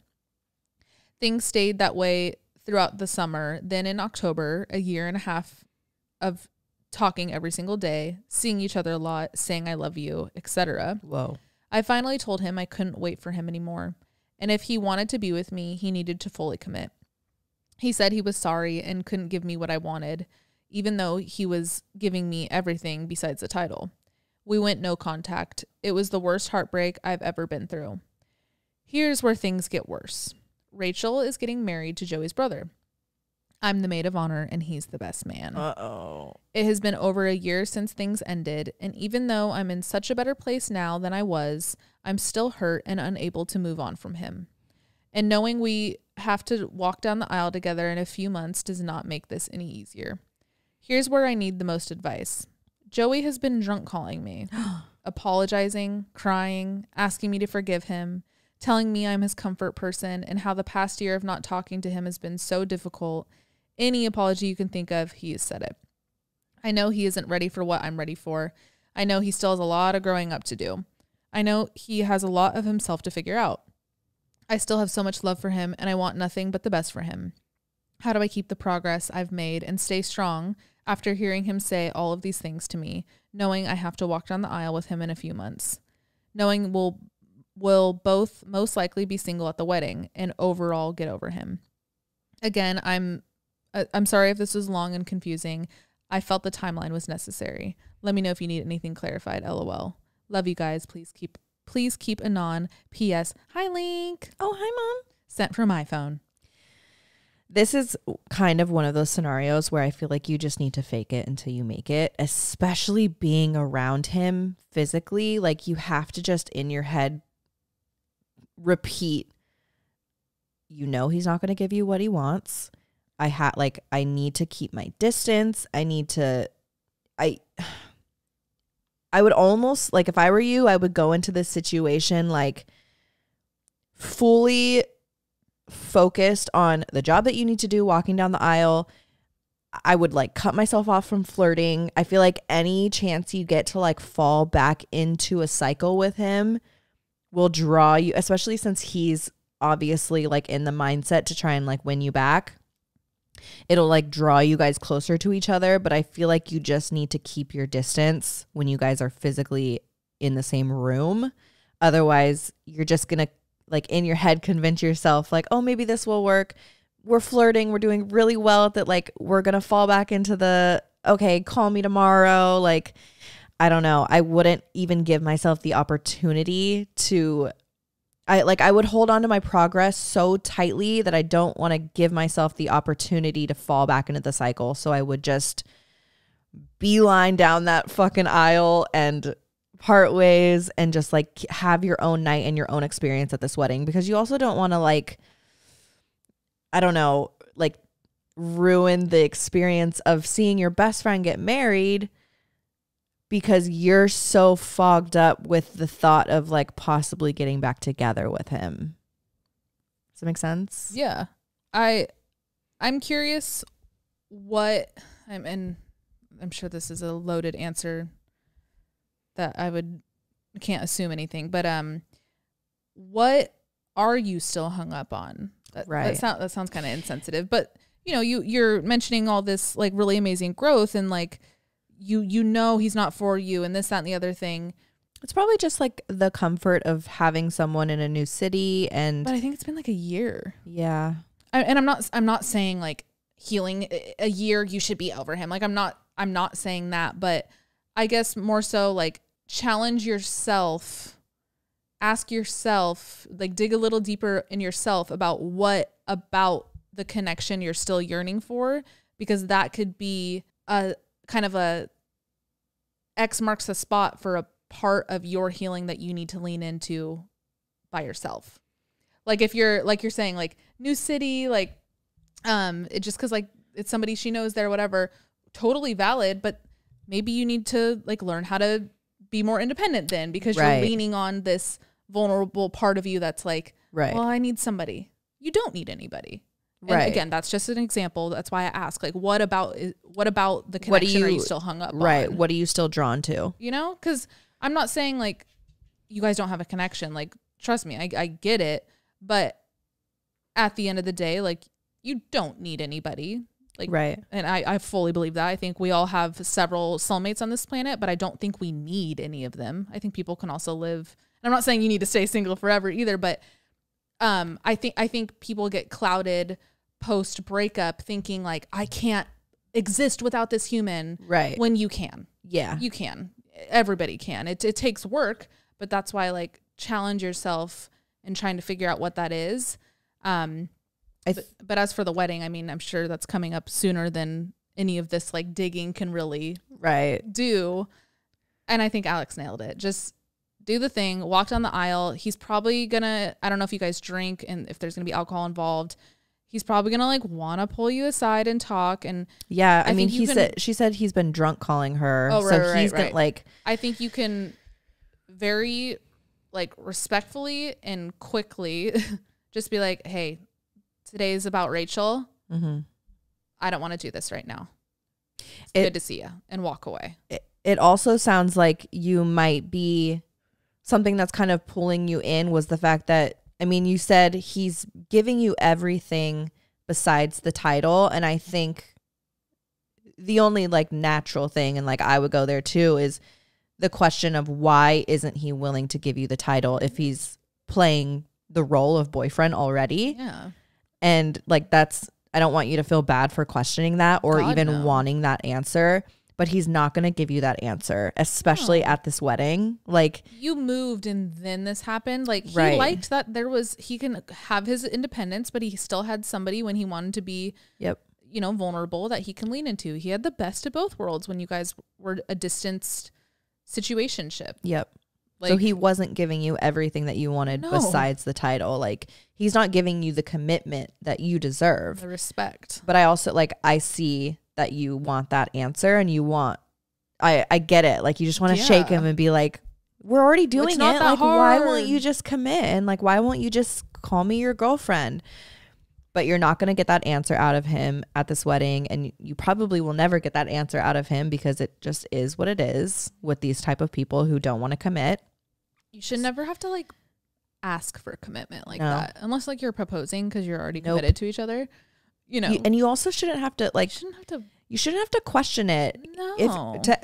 Things stayed that way throughout the summer. Then in October, a year and a half of talking every single day, seeing each other a lot, saying I love you, etc. Whoa. I finally told him I couldn't wait for him anymore. And if he wanted to be with me, he needed to fully commit. He said he was sorry and couldn't give me what I wanted, even though he was giving me everything besides the title. We went no contact. It was the worst heartbreak I've ever been through. Here's where things get worse Rachel is getting married to Joey's brother. I'm the maid of honor and he's the best man. Uh oh. It has been over a year since things ended, and even though I'm in such a better place now than I was, I'm still hurt and unable to move on from him. And knowing we have to walk down the aisle together in a few months does not make this any easier. Here's where I need the most advice Joey has been drunk calling me, apologizing, crying, asking me to forgive him, telling me I'm his comfort person, and how the past year of not talking to him has been so difficult. Any apology you can think of, he has said it. I know he isn't ready for what I'm ready for. I know he still has a lot of growing up to do. I know he has a lot of himself to figure out. I still have so much love for him, and I want nothing but the best for him. How do I keep the progress I've made and stay strong after hearing him say all of these things to me, knowing I have to walk down the aisle with him in a few months, knowing we'll will both most likely be single at the wedding and overall get over him. Again, I'm uh, I'm sorry if this was long and confusing. I felt the timeline was necessary. Let me know if you need anything clarified. LOL. Love you guys. Please keep please keep anon. P.S. Hi Link. Oh, hi, mom. Sent from iPhone. This is kind of one of those scenarios where I feel like you just need to fake it until you make it, especially being around him physically. Like you have to just in your head repeat, you know, he's not going to give you what he wants. I had like, I need to keep my distance. I need to, I, I would almost like if I were you, I would go into this situation like fully focused on the job that you need to do walking down the aisle. I would like cut myself off from flirting. I feel like any chance you get to like fall back into a cycle with him will draw you, especially since he's obviously like in the mindset to try and like win you back. It'll like draw you guys closer to each other, but I feel like you just need to keep your distance when you guys are physically in the same room. Otherwise, you're just going to like in your head convince yourself like, "Oh, maybe this will work." We're flirting, we're doing really well at that like we're going to fall back into the okay, call me tomorrow, like I don't know. I wouldn't even give myself the opportunity to I like I would hold on to my progress so tightly that I don't want to give myself the opportunity to fall back into the cycle. So I would just beeline down that fucking aisle and part ways and just like have your own night and your own experience at this wedding because you also don't want to like I don't know, like ruin the experience of seeing your best friend get married because you're so fogged up with the thought of like possibly getting back together with him. Does that make sense? Yeah. I I'm curious what I'm and I'm sure this is a loaded answer that I would can't assume anything, but um what are you still hung up on? That, Right. That, sound, that sounds kind of insensitive, but you know, you you're mentioning all this like really amazing growth and like you you know he's not for you and this that and the other thing. It's probably just like the comfort of having someone in a new city and But I think it's been like a year. yeah. I, and I'm not I'm not saying like healing a- a year you should be over him. Like I'm not I'm not saying that, but I guess more so like challenge yourself. Ask yourself, like dig a little deeper in yourself about what about the connection you're still yearning for because that could be a kind of a X marks the spot for a part of your healing that you need to lean into by yourself. Like if you're like you're saying like new city like um it just cuz like it's somebody she knows there whatever totally valid but maybe you need to like learn how to be more independent then because Right. you're leaning on this vulnerable part of you that's like Right. well I need somebody. You don't need anybody. And Right. again, that's just an example. That's why I ask like what about is- what about the What connection are you you- still hung up right. on? What are you still drawn to? you know because i'm not saying like you guys don't have a connection like trust me I, I get it but at the end of the day like you don't need anybody like right. and I, I fully believe that i think we all have several soulmates on this planet but i don't think we need any of them i think people can also live and i'm not saying you need to stay single forever either but um i think i think people get clouded post breakup thinking like i can't exist without this human Right. when you can yeah. you can everybody can it, it takes work but that's why like challenge yourself in trying to figure out what that is um I but, but as for the wedding i mean i'm sure that's coming up sooner than any of this like digging can really right. do. And i think alex nailed it. Just do the thing walk down the aisle. He's probably gonna i don't know if you guys drink and if there's gonna be alcohol involved. He's probably gonna like want to pull you aside and talk and Yeah, I, I mean, he can- said she said he's been drunk calling her, Oh, so right, right, he's right. gonna like I think you can very like respectfully and quickly just be like, "Hey, today is about Rachel. Mm-hmm. I don't want to do this right now. It's It- good to see you," and walk away. it, it also sounds like you might be something that's kind of pulling you in was the fact that I mean you said he's giving you everything besides the title and I think the only like natural thing and like I would go there too is the question of why isn't he willing to give you the title if he's playing the role of boyfriend already Yeah. And like that's I don't want you to feel bad for questioning that or God, even no. wanting that answer, but he's not going to give you that answer, especially No. at this wedding. Like You moved and then this happened. Like he Right. liked that there was he can have his independence, but he still had somebody when he wanted to be yep. you know, vulnerable that he can lean into. He had the best of both worlds when you guys were a distanced situationship. Yep. Like so he wasn't giving you everything that you wanted No. besides the title. Like he's not giving you the commitment that you deserve. the respect. But I also like I see that you want that answer and you want I I get it. Like you just want to shake him and be like we're already doing it. that Like why won't you just commit? And like why won't you just call me your girlfriend? But you're not going to get that answer out of him at this wedding and you probably will never get that answer out of him because it just is what it is with these type of people who don't want to commit. You should never have to like ask for a commitment like No. that. Unless like you're proposing because you're already Nope. committed to each other. You know. You- and you also shouldn't have to you like shouldn't have to you shouldn't have to question it No. if to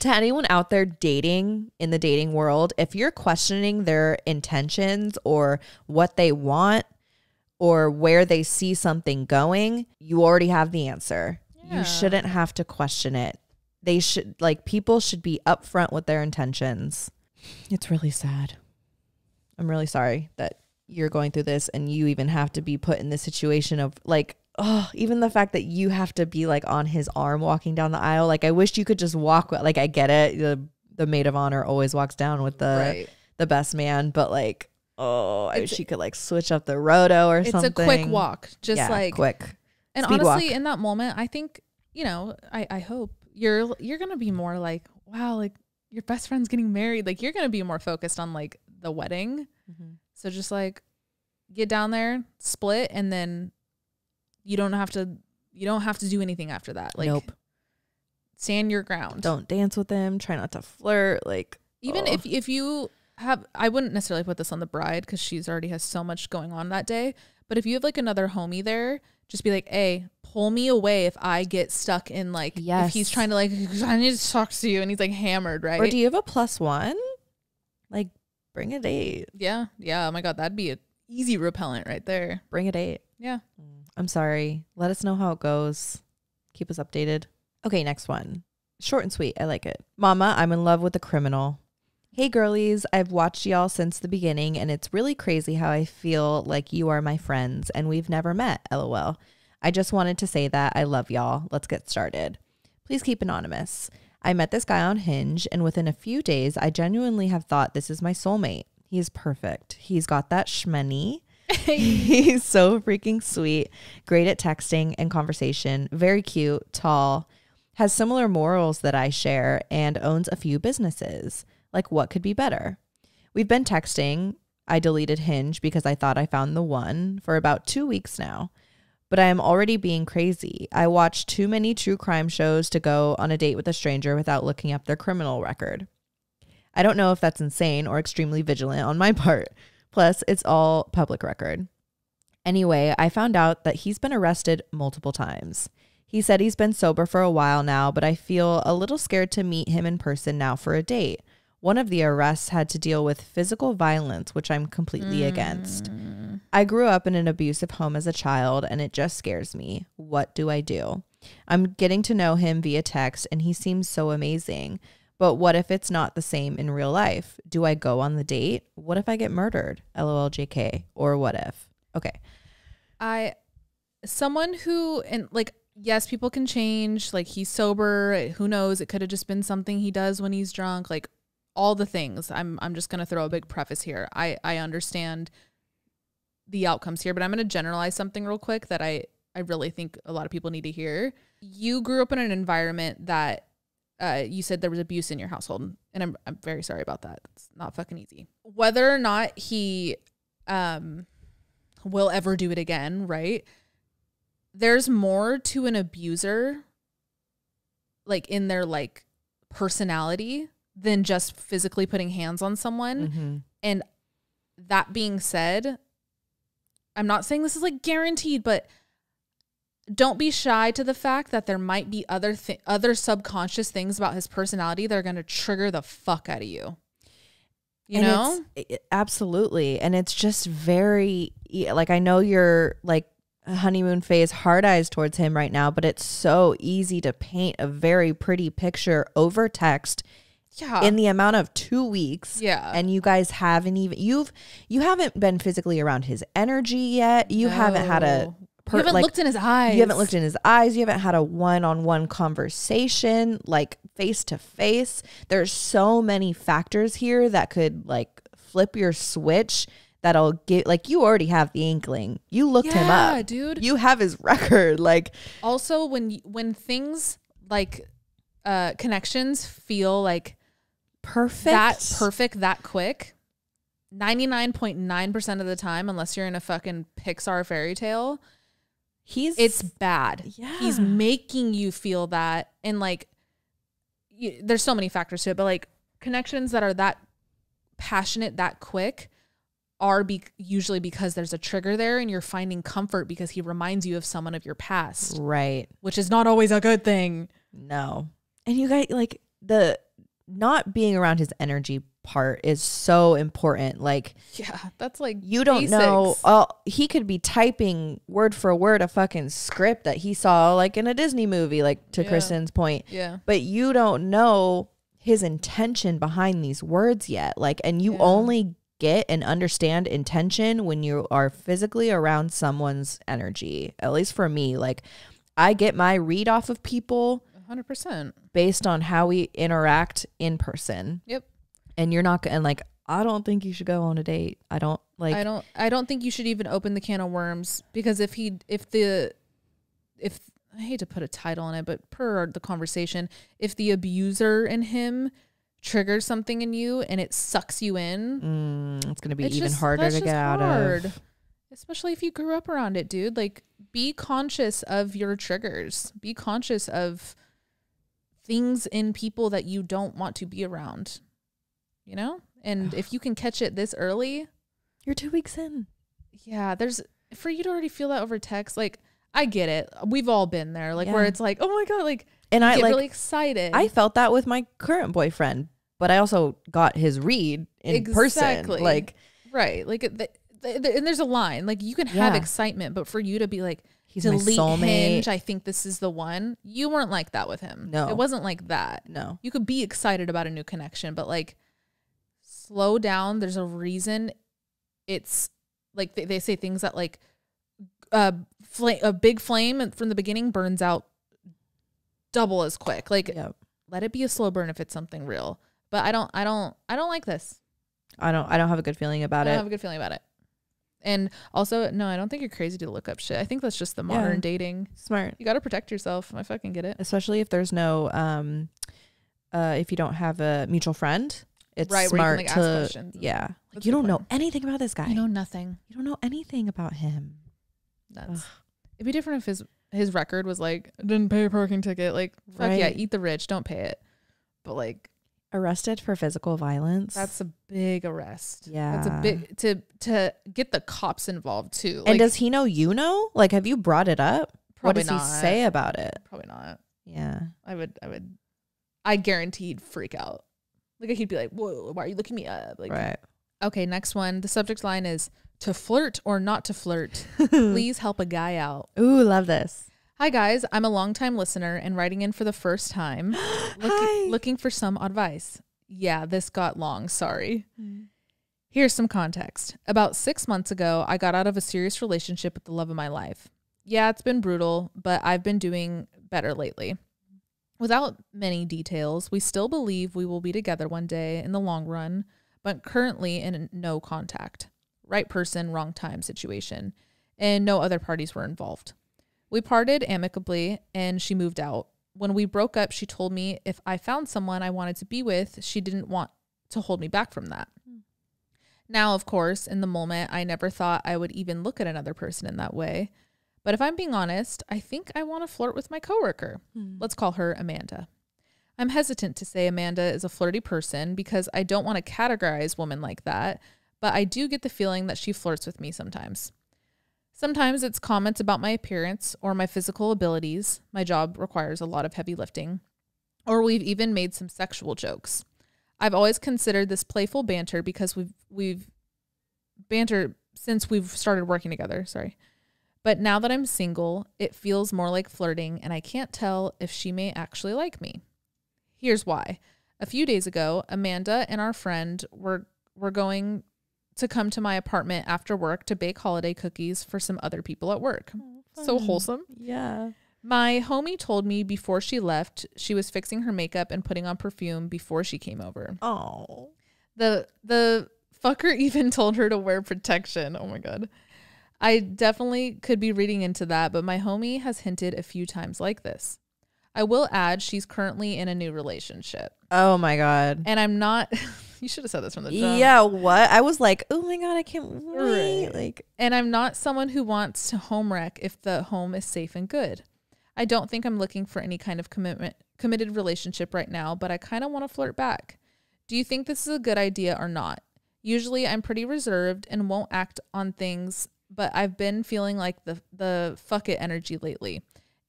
to anyone out there dating in the dating world, if you're questioning their intentions or what they want or where they see something going, you already have the answer. Yeah. You shouldn't have to question it. They should like people should be upfront with their intentions. It's really sad. I'm really sorry that you're going through this and you even have to be put in this situation of like oh even the fact that you have to be like on his arm walking down the aisle like i wish you could just walk like i get it the the maid of honor always walks down with the right. the best man but like oh i wish you could like switch up the roto or It's something It's a quick walk. Just Yeah, like quick And Speed honestly, walk. in that moment, I think you know, I I hope you're you're gonna be more like, wow, like your best friend's getting married. Like you're gonna be more focused on like the wedding. Mm-hmm. So just like get down there, split, and then you don't have to you don't have to do anything after that. Like nope stand your ground. don't dance with them. try not to flirt like Even oh. if if you have, I wouldn't necessarily put this on the bride because she's already has so much going on that day. But if you have like another homie there, just be like, "Hey, pull me away if I get stuck in like if Yes. he's trying to like I need to talk to you and he's like hammered, right? or do you have a plus one like bring a date yeah, yeah. Oh my god, that'd be an easy repellent right there. bring a date Yeah. Mm, I'm sorry. Let us know how it goes. Keep us updated. Okay, next one. Short and sweet. I like it. Mama, I'm in love with a criminal. Hey girlies, I've watched y'all since the beginning and it's really crazy how I feel like you are my friends and we've never met. LOL. I just wanted to say that I love y'all. Let's get started. Please keep anonymous. I met this guy on Hinge and within a few days I genuinely have thought this is my soulmate. He's perfect. He's got that shmoney. He's so freaking sweet, great at texting and conversation, very cute, tall, has similar morals that I share, and owns a few businesses. Like, what could be better? We've been texting. I deleted Hinge because I thought I found the one for about two weeks now. But I am already being crazy. I watch too many true crime shows to go on a date with a stranger without looking up their criminal record. I don't know if that's insane or extremely vigilant on my part. Plus, it's all public record. Anyway, I found out that he's been arrested multiple times. He said he's been sober for a while now, but I feel a little scared to meet him in person now for a date. One of the arrests had to deal with physical violence, which I'm completely against. Mm. I grew up in an abusive home as a child, and it just scares me. What do I do? I'm getting to know him via text, and he seems so amazing. But what if it's not the same in real life? Do I go on the date? What if I get murdered? LOLJK. Or what if? Okay. I someone who and like yes, people can change. Like he's sober. Who knows? It could have just been something he does when he's drunk. Like all the things. I'm I'm just gonna throw a big preface here. I I understand the outcomes here, but I'm gonna generalize something real quick that I I really think a lot of people need to hear. You grew up in an environment that uh, you said there was abuse in your household, and I'm I'm very sorry about that. It's not fucking easy. Whether or not he um will ever do it again, right? There's more to an abuser like in their like personality than just physically putting hands on someone. Mhm. And that being said, I'm not saying this is like guaranteed, but don't be shy to the fact that there might be other th- other subconscious things about his personality that are going to trigger the fuck out of you. You And know? it- absolutely. And it's just very like I know you're like honeymoon phase hard eyes towards him right now, but it's so easy to paint a very pretty picture over text Yeah. in the amount of 2 weeks. yeah. And you guys haven't even you've you haven't been physically around his energy yet. You haven't had a per- you haven't like, looked in his eyes. You haven't looked in his eyes. You haven't had a one on one conversation, like face to face. There's so many factors here that could like flip your switch that'll get like you already have the inkling. You looked him up. dude. You have his record. Like also when when things like uh connections feel like perfect. that perfect that quick 99.9% of the time unless you're in a fucking pixar fairy tale He's it's bad yeah. he's making you feel that and like you, there's so many factors to it but like connections that are that passionate that quick are be- usually because there's a trigger there and you're finding comfort because he reminds you of someone of your past right. which is not always a good thing No. And you guys like the not being around his energy part is so important. Like yeah that's like you don't know basics. oh he could be typing word for word a fucking script that he saw like in a disney movie like to Yeah. kristen's point yeah but you don't know his intention behind these words yet like and you Yeah. only get and understand intention when you are physically around someone's energy at least for me like i get my read off of people 100% based on how we interact in person Yep. and you're not gonna and like i don't think you should go on a date i don't like I don't I don't think you should even open the can of worms because if he if the if I hate to put a title on it, but per the conversation, if the abuser in him triggers something in you and it sucks you in, Mm, it's gonna be even just- harder to get out hard. of. Especially if you grew up around it, dude. Like be conscious of your triggers. Be conscious of things in people that you don't want to be around. You know? And if you can catch it this early, You're two weeks in. yeah, there's for you to already feel that over text, like I get it. We've all been there, like where it's like, oh my god, like And I get like really excited. I felt that with my current boyfriend, but I also got his read in person. Exactly. Like right, like the, the, the- and there's a line, like you can have Yeah. excitement, but for you to be like, he's my delete soulmate. Hinge, I think this is the one. You weren't like that with him. No. it wasn't like that. no. You could be excited about a new connection, but like slow down. There's a reason. It's like they, they say things that like uh, fla- a big flame from the beginning burns out double as quick. Like Yep. let it be a slow burn if it's something real. But I don't I don't I don't like this. I don't I don't have a good feeling about it. I don't it. have a good feeling about it. And also, no, I don't think you're crazy to look up shit. I think that's just the modern Yeah. dating. Smart. You got to protect yourself. I fucking get it. Especially if there's no um uh if you don't have a mutual friend. It's Right, you can, smart like, ask to questions yeah. Like you don't good know point. anything about this guy. You know nothing. you don't know anything about him. That's it'd be different if his his record was like didn't pay a parking ticket. Like fuck yeah, eat the rich, don't pay it. But like Arrested for physical violence. that's a big arrest. yeah. That's a big to to get the cops involved too. and does he know you know? Like have you brought it up? what does not. he say about it? Probably not. Yeah. I would I would I guaranteed freak out. Like he'd be like, "Whoa, why are you looking me up?" Like, right. okay, next one. The subject line is to flirt or not to flirt. Please help a guy out. Ooh, love this. Hi guys, I'm a longtime listener and writing in for the first time, looking, Hi. looking for some advice. Yeah, this got long. Sorry. Hmm. Here's some context. About six months ago, I got out of a serious relationship with the love of my life. Yeah, it's been brutal, but I've been doing better lately. Without many details, we still believe we will be together one day in the long run, but currently in no contact. Right person, wrong time situation, and no other parties were involved. We parted amicably and she moved out. when we broke up, she told me if I found someone I wanted to be with, she didn't want to hold me back from that. Hmm. Now, of course, in the moment, I never thought I would even look at another person in that way. But if I'm being honest, I think I want to flirt with my coworker. Hmm. Let's call her Amanda. I'm hesitant to say Amanda is a flirty person because I don't want to categorize women like that, but I do get the feeling that she flirts with me sometimes. Sometimes it's comments about my appearance or my physical abilities. My job requires a lot of heavy lifting. Or we've even made some sexual jokes. I've always considered this playful banter because we've we've banter since we've started working together, sorry. But now that I'm single, it feels more like flirting and I can't tell if she may actually like me. Here's why. A few days ago, Amanda and our friend were were going to come to my apartment after work to bake holiday cookies for some other people at work. Oh, so wholesome. Yeah. My homie told me before she left, she was fixing her makeup and putting on perfume before she came over. Oh. The the fucker even told her to wear protection. Oh my god. I definitely could be reading into that, but my homie has hinted a few times like this. I will add she's currently in a new relationship. Oh my god. And I'm not you should have said this from the jump. Yeah, what? I was like, oh my god, I can't wait. Right. Like, And I'm not someone who wants to home wreck if the home is safe and good. I don't think I'm looking for any kind of commitment committed relationship right now, but I kind of want to flirt back. Do you think this is a good idea or not? Usually I'm pretty reserved and won't act on things, but I've been feeling like the the fuck it energy lately.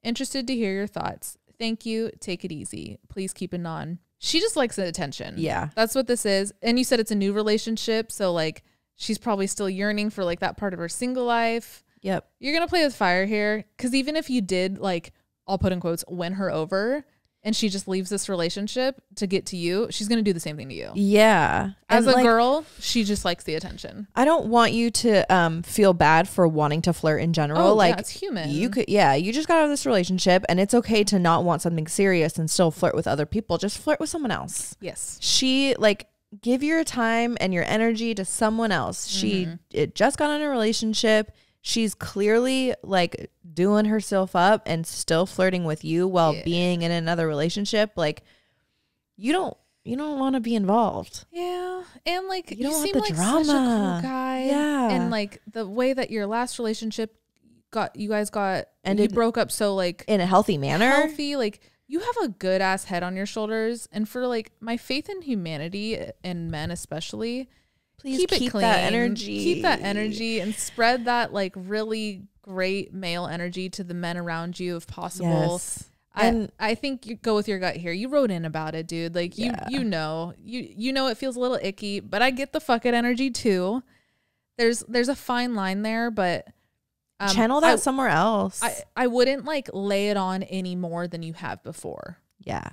Interested to hear your thoughts. Thank you. Take it easy. Please keep it on. She just likes the attention. yeah. That's what this is. And you said it's a new relationship, so like she's probably still yearning for like that part of her single life. Yep. You're gonna play with fire here, because even if you did like, I'll put in quotes, win her over, and she just leaves this relationship to get to you, she's gonna do the same thing to you. Yeah. As And, a like, girl, she just likes the attention. I don't want you to um feel bad for wanting to flirt in general. Oh, like yeah, it's human. you could yeah, you just got out of this relationship and it's okay to not want something serious and still flirt with other people. Just flirt with someone else. yes. She like give your time and your energy to someone else. She Mm-hmm. it just got in a relationship. She's clearly like doing herself up and still flirting with you while Yeah. being in another relationship. Like you don't you don't want to be involved. Yeah, and like You you, don't want seem the like such a cool guy. Yeah. and like the way that your last relationship got, you guys got, and Ended- you broke up so like In a healthy manner. healthy. Like you have a good ass head on your shoulders, and for like my faith in humanity and men especially, Please keep, keep, it clean. that energy. Keep that energy and spread that like really great male energy to the men around you if possible. Yes. I, And- I think you go with your gut here. You wrote in about it, dude. Like you Yeah. you know. You you know it feels a little icky, but I get the fuck it energy too. There's there's a fine line there, but um, Channel that I, somewhere else. I, I wouldn't like lay it on any more than you have before. yeah.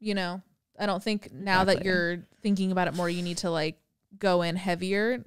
You know? I don't think now that you're thinking about it more, you need to like go in heavier,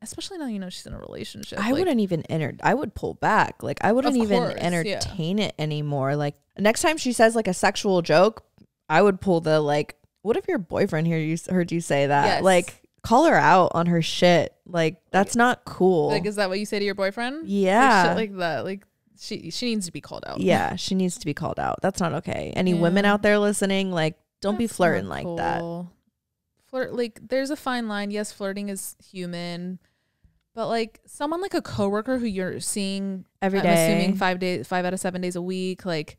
especially now you know she's in a relationship. I Like, wouldn't even enter. I would pull back. Like I wouldn't Of even course, yeah. entertain it anymore. Like next time she says like a sexual joke, I would pull the like. What if your boyfriend here you heard you say that? Yes. Like call her out on her shit. Like that's not cool. Like, is that what you say to your boyfriend? Like, yeah. shit like that. Like she she needs to be called out. yeah, she needs to be called out. That's not okay. Any women out there listening, like don't be flirting not like that. Flirt like there's a fine line. Yes, flirting is human. But like someone like a coworker who you're seeing Every I'm day. assuming five days five out of seven days a week, like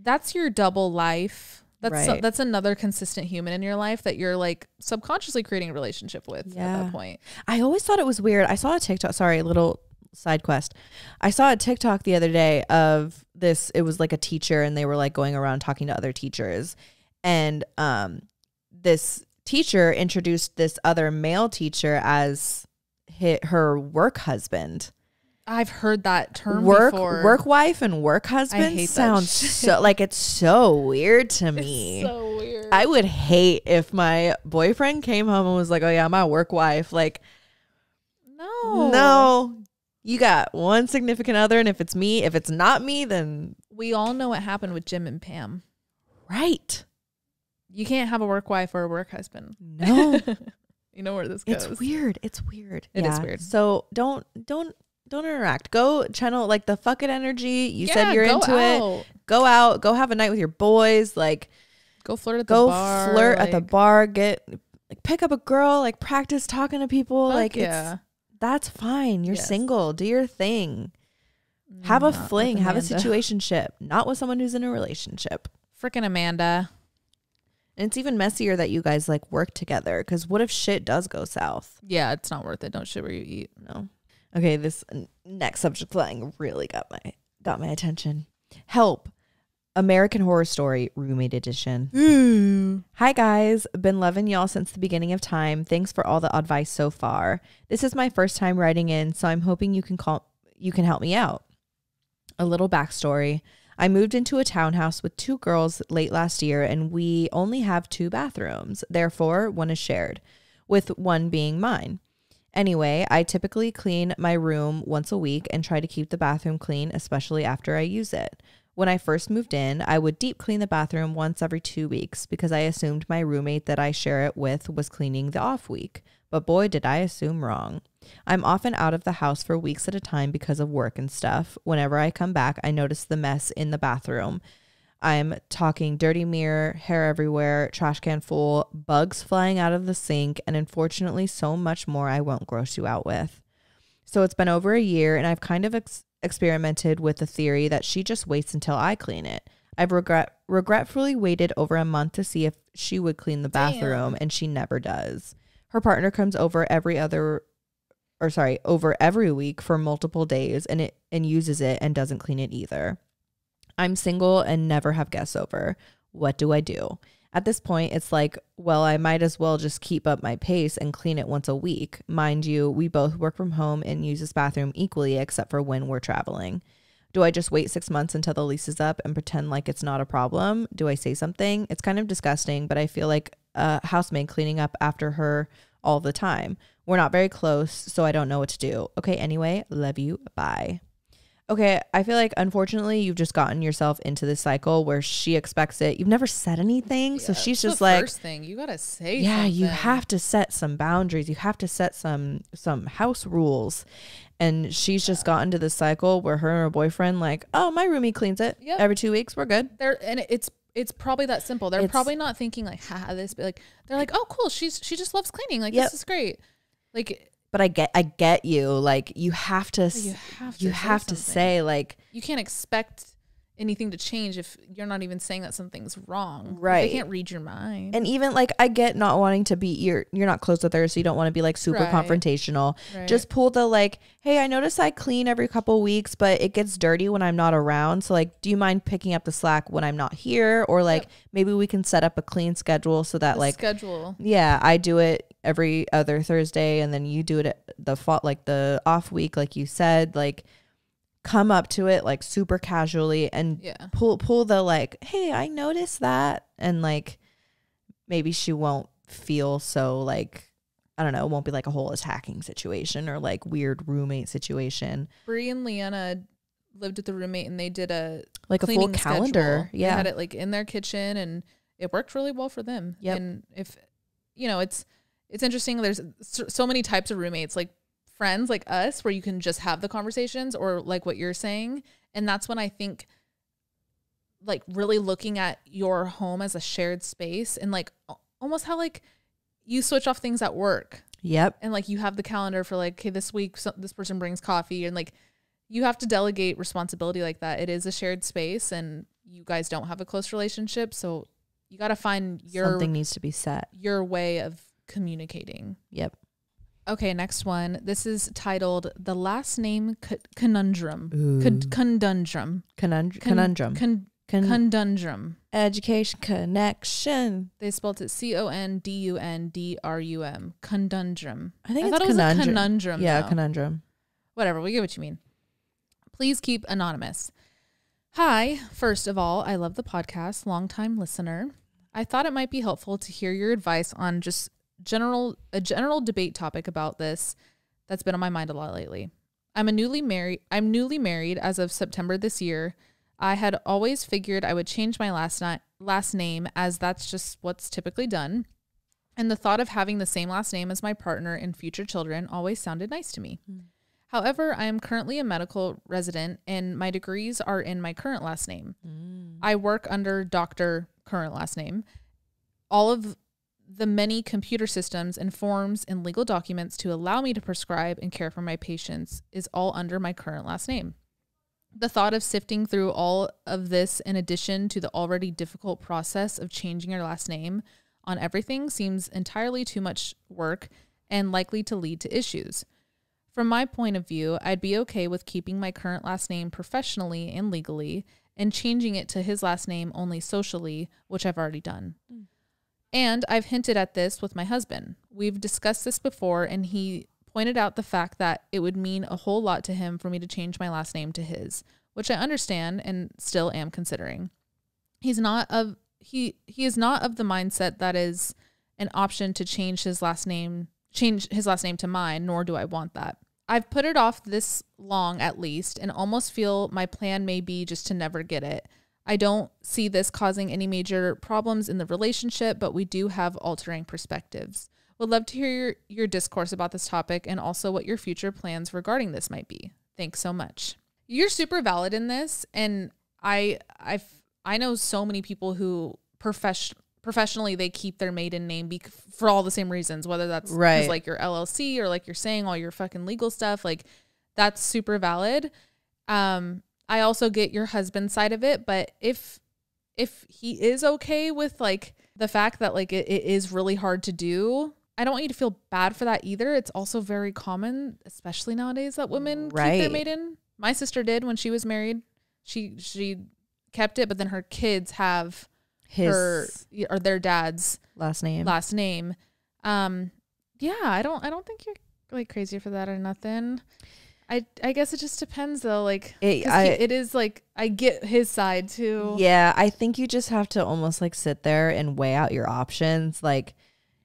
that's your double life. That's Right. that's another consistent human in your life that you're like subconsciously creating a relationship with at that point. I always thought it was weird. I saw a TikTok. Sorry, a little side quest. I saw a TikTok the other day of this. It was like a teacher, and they were like going around talking to other teachers, and um, this teacher introduced this other male teacher as hi her work husband. I've heard that term work before. work wife and work husband hate sounds so like it's so weird to It's me. so weird. I would hate if my boyfriend came home and was like, "Oh yeah, my work wife." Like no. no, you got one significant other, and if it's me, if it's not me, then We all know what happened with Jim and Pam. right. You can't have a work wife or a work husband. No, You know where this goes. it's weird. It's weird. It is weird. So don't don't don't interact. Go channel like the fuck it energy. You Yeah, said you're go into it. go out, go have a night with your boys, like Go flirt at the bar. go flirt at the bar, get like pick up a girl, like practice talking to people, like yeah. it's that's fine. You're Yes. single, do your thing. Mm, have a Not with fling, have a situationship, not with someone who's in a relationship. Freaking Amanda. And it's even messier that you guys like work together because what if shit does go south? Yeah, it's not worth it. Don't shit where you eat. No. Okay, this n- next subject line really got my got my attention. Help. American Horror Story Roommate Edition. Mm. Hi guys, been loving y'all since the beginning of time. Thanks for all the advice so far. This is my first time writing in, so I'm hoping you can call you can help me out. A little backstory. I moved into a townhouse with two girls late last year and we only have two bathrooms. Therefore, one is shared, with one being mine. Anyway, I typically clean my room once a week and try to keep the bathroom clean, especially after I use it. When I first moved in, I would deep clean the bathroom once every two weeks because I assumed my roommate that I share it with was cleaning the off week. But boy, did I assume wrong. I'm often out of the house for weeks at a time because of work and stuff. Whenever I come back, I notice the mess in the bathroom. I'm talking dirty mirror, hair everywhere, trash can full, bugs flying out of the sink, and unfortunately, so much more I won't gross you out with. So it's been over a year, and I've kind of ex- experimented with the theory that she just waits until I clean it. I've regret regretfully waited over a month to see if she would clean the bathroom, and she never does. Her partner comes over every other, or sorry, over every week for multiple days, and it and uses it and doesn't clean it either. I'm single and never have guests over. What do I do? At this point, it's like, well, I might as well just keep up my pace and clean it once a week. Mind you, we both work from home and use this bathroom equally, except for when we're traveling. Do I just wait six months until the lease is up and pretend like it's not a problem? Do I say something? It's kind of disgusting, but I feel like a housemaid cleaning up after her all the time. We're not very close, so I don't know what to do. Okay, anyway, love you. Bye. Okay, I feel like unfortunately you've just gotten yourself into this cycle where she expects it. You've never said anything, so she's just the like, first thing you gotta say. yeah, you have to set some boundaries. You have to set some some house rules. And she's just gotten to this cycle where her and her boyfriend like, oh, my roomie cleans it Yep. every two weeks. We're good. They're and it's it's probably that simple. They're It's- probably not thinking like, haha, this, but like they're like, oh, cool. She's she just loves cleaning. Like Yep. this is great. Like But I get I get you. Like you have to s- you have to you say have to something. say like you can't expect anything to change if you're not even saying that something's wrong. Like, Right. they can't read your mind. and even like I get not wanting to be you're you're not close with her, so you don't want to be like super Right. confrontational. Right. Just pull the like, hey, I notice I clean every couple weeks, but it gets dirty when I'm not around. So like, do you mind picking up the slack when I'm not here? Or like Yep. maybe we can set up a clean schedule so that The like schedule. yeah, I do it every other Thursday and then you do it at the fault like the off week, like you said, like come up to it like super casually and Yeah. pull pull the like, hey, I noticed that and like maybe she won't feel so like I don't know, it won't be like a whole attacking situation or like weird roommate situation. Bree and Leanna lived with the roommate and they did a Like a full calendar. schedule. They Yeah. had it like in their kitchen and it worked really well for them. Yeah, And if you know, it's it's interesting there's so many types of roommates like friends like us where you can just have the conversations or like what you're saying and that's when I think like really looking at your home as a shared space and like almost how like you switch off things at work Yep. and like you have the calendar for like okay this week so, this person brings coffee and like you have to delegate responsibility like that it is a shared space and you guys don't have a close relationship so you got to find your Something needs to be set. your way of communicating Yep. Okay next one this is titled the last name co- conundrum Con- conundrum Conundrum. Con- conundrum. con- Con- conundrum education connection. they spelled it c-o-n-d-u-n-d-r-u-m conundrum I think I it's thought it was conundrum. a conundrum Yeah, though. conundrum. whatever, we get what you mean. Please keep anonymous. Hi, first of all, I love the podcast, longtime listener. I thought it might be helpful to hear your advice on just general a general debate topic about this that's been on my mind a lot lately. I'm a newly married I'm newly married as of September this year. I had always figured I would change my last ni- last name as that's just what's typically done. And the thought of having the same last name as my partner and future children always sounded nice to me. Hmm. However, I am currently a medical resident and my degrees are in my current last name. Hmm. I work under Dr. current last name. All of the many computer systems and forms and legal documents to allow me to prescribe and care for my patients is all under my current last name. The thought of sifting through all of this in addition to the already difficult process of changing your last name on everything seems entirely too much work and likely to lead to issues. From my point of view, I'd be okay with keeping my current last name professionally and legally and changing it to his last name only socially, which I've already done. Mm. And I've hinted at this with my husband. We've discussed this before, and he pointed out the fact that it would mean a whole lot to him for me to change my last name to his, which I understand and still am considering. He's not of he he is not of the mindset that is an option to change his last name change his last name to mine, nor do I want that. I've put it off this long at least and almost feel my plan may be just to never get it. I don't see this causing any major problems in the relationship, but we do have altering perspectives. Would love to hear your, your discourse about this topic and also what your future plans regarding this might be. Thanks so much. You're super valid in this, and I I I know so many people who profession professionally they keep their maiden name bec- for all the same reasons, whether that's Right. like your LLC or like you're saying all your fucking legal stuff. Like that's super valid. Um, I also get your husband's side of it, but if if he is okay with like the fact that like it, it is really hard to do, I don't want you to feel bad for that either. It's also very common, especially nowadays, that women keep their maiden. My sister did when she was married. She she kept it, but then her kids have His her or their dad's last name. last name. Um, yeah, I don't I don't think you're like crazy for that or nothing. I I guess it just depends though. Like It- I- he- it is like I get his side too. Yeah, I think you just have to almost like sit there and weigh out your options. Like,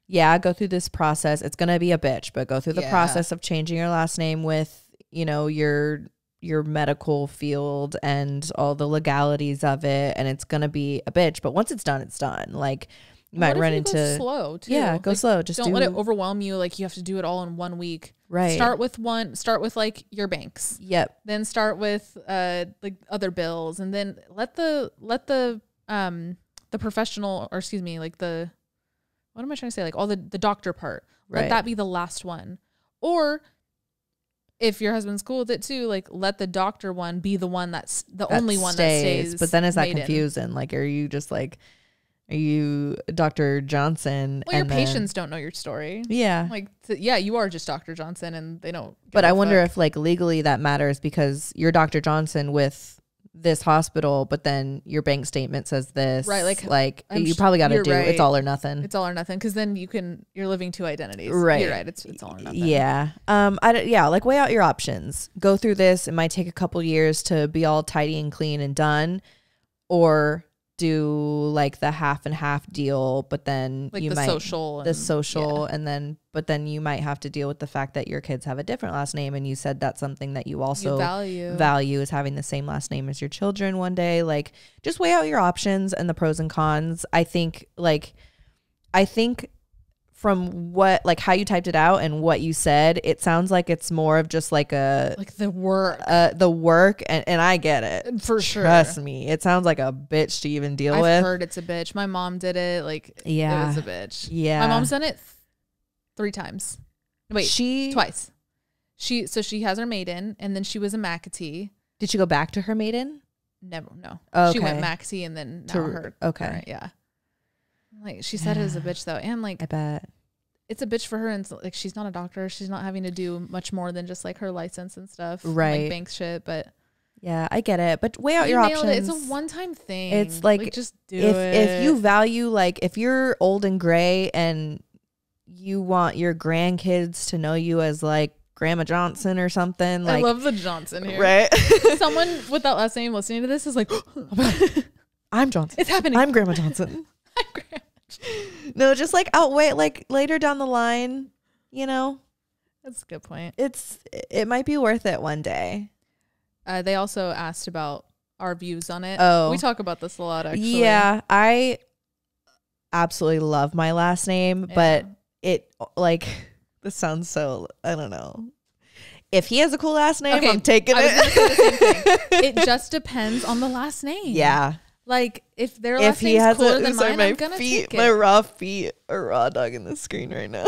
yeah, go through this process. It's gonna be a bitch, but go through the Yeah. process of changing your last name with, you know, your your medical field and all the legalities of it, and it's gonna be a bitch. But once it's done, it's done. Like you might run into slow too. yeah, go Like, slow. Just don't do let it overwhelm you. Like you have to do it all in one week. right. Start with one. Start with like your banks. Yep. Then start with uh like other bills, and then let the let the um the professional or excuse me like the what am I trying to say like all the the doctor part. Right. Let that be the last one, or if your husband's cool with it too, like let the doctor one be the one that's the that only one that stays. But then is that confusing? Like, are you just like, you Dr. Johnson? Well, your then- patients don't know your story. Yeah. Like, yeah, you are just Dr. Johnson, and they don't. But I wonder fuck. if like legally that matters because you're Dr. Johnson with this hospital, but then your bank statement says this. Right, like, like I'm you probably got to do right. it's all or nothing. it's all or nothing. Because then you can you're living two identities. Right. You're right. It's it's all or nothing. Yeah. Um. I don't- yeah. Like weigh out your options. Go through this. It might take a couple years to be all tidy and clean and done, or do like the half and half deal. But then Like you the might social. the and- social and then but then you might have to deal with the fact that your kids have a different last name and you said that's something that you also you value. value is having the same last name as your children one day like just weigh out your options and the pros and cons i think like i think from what like how you typed it out and what you said it sounds like it's more of just like a like the work uh the work and, and i get it for sure. trust me it sounds like a bitch to even deal I've with heard it's a bitch. My mom did it. Like yeah it was a bitch. yeah My mom's done it th- three times. Wait, she twice. She so she has her maiden, and then she was a McAtee. did she go back to her maiden Never, no. Okay. She went maxi and then now To- her. okay. yeah. Like she said, it was a bitch though, and like i bet it's a bitch for her and like she's not a doctor she's not having to do much more than just like her license and stuff and, Right. like bank shit but Yeah, I get it. But weigh out you your options. it. it's a one-time thing It's like, just do if it if you value like if you're old and gray and you want your grandkids to know you as like Grandma Johnson or something, i love the johnson here right? someone with that last name listening to this is like I'm Johnson. it's happening I'm Grandma Johnson. I'm Graham. no, just like outweigh like later down the line, you know, that's a good point it's it might be worth it one day. uh, they also asked about our views on it Oh. we talk about this a lot actually Yeah, I absolutely love my last name, but it like this sounds so I don't know. If he has a cool last name, Okay, I'm taking I was say the same it. it just depends on the last name yeah. Like if their if last name's has cooler a, than sorry, mine, my I'm gonna feet, take my raw feet are raw dog in the screen right now.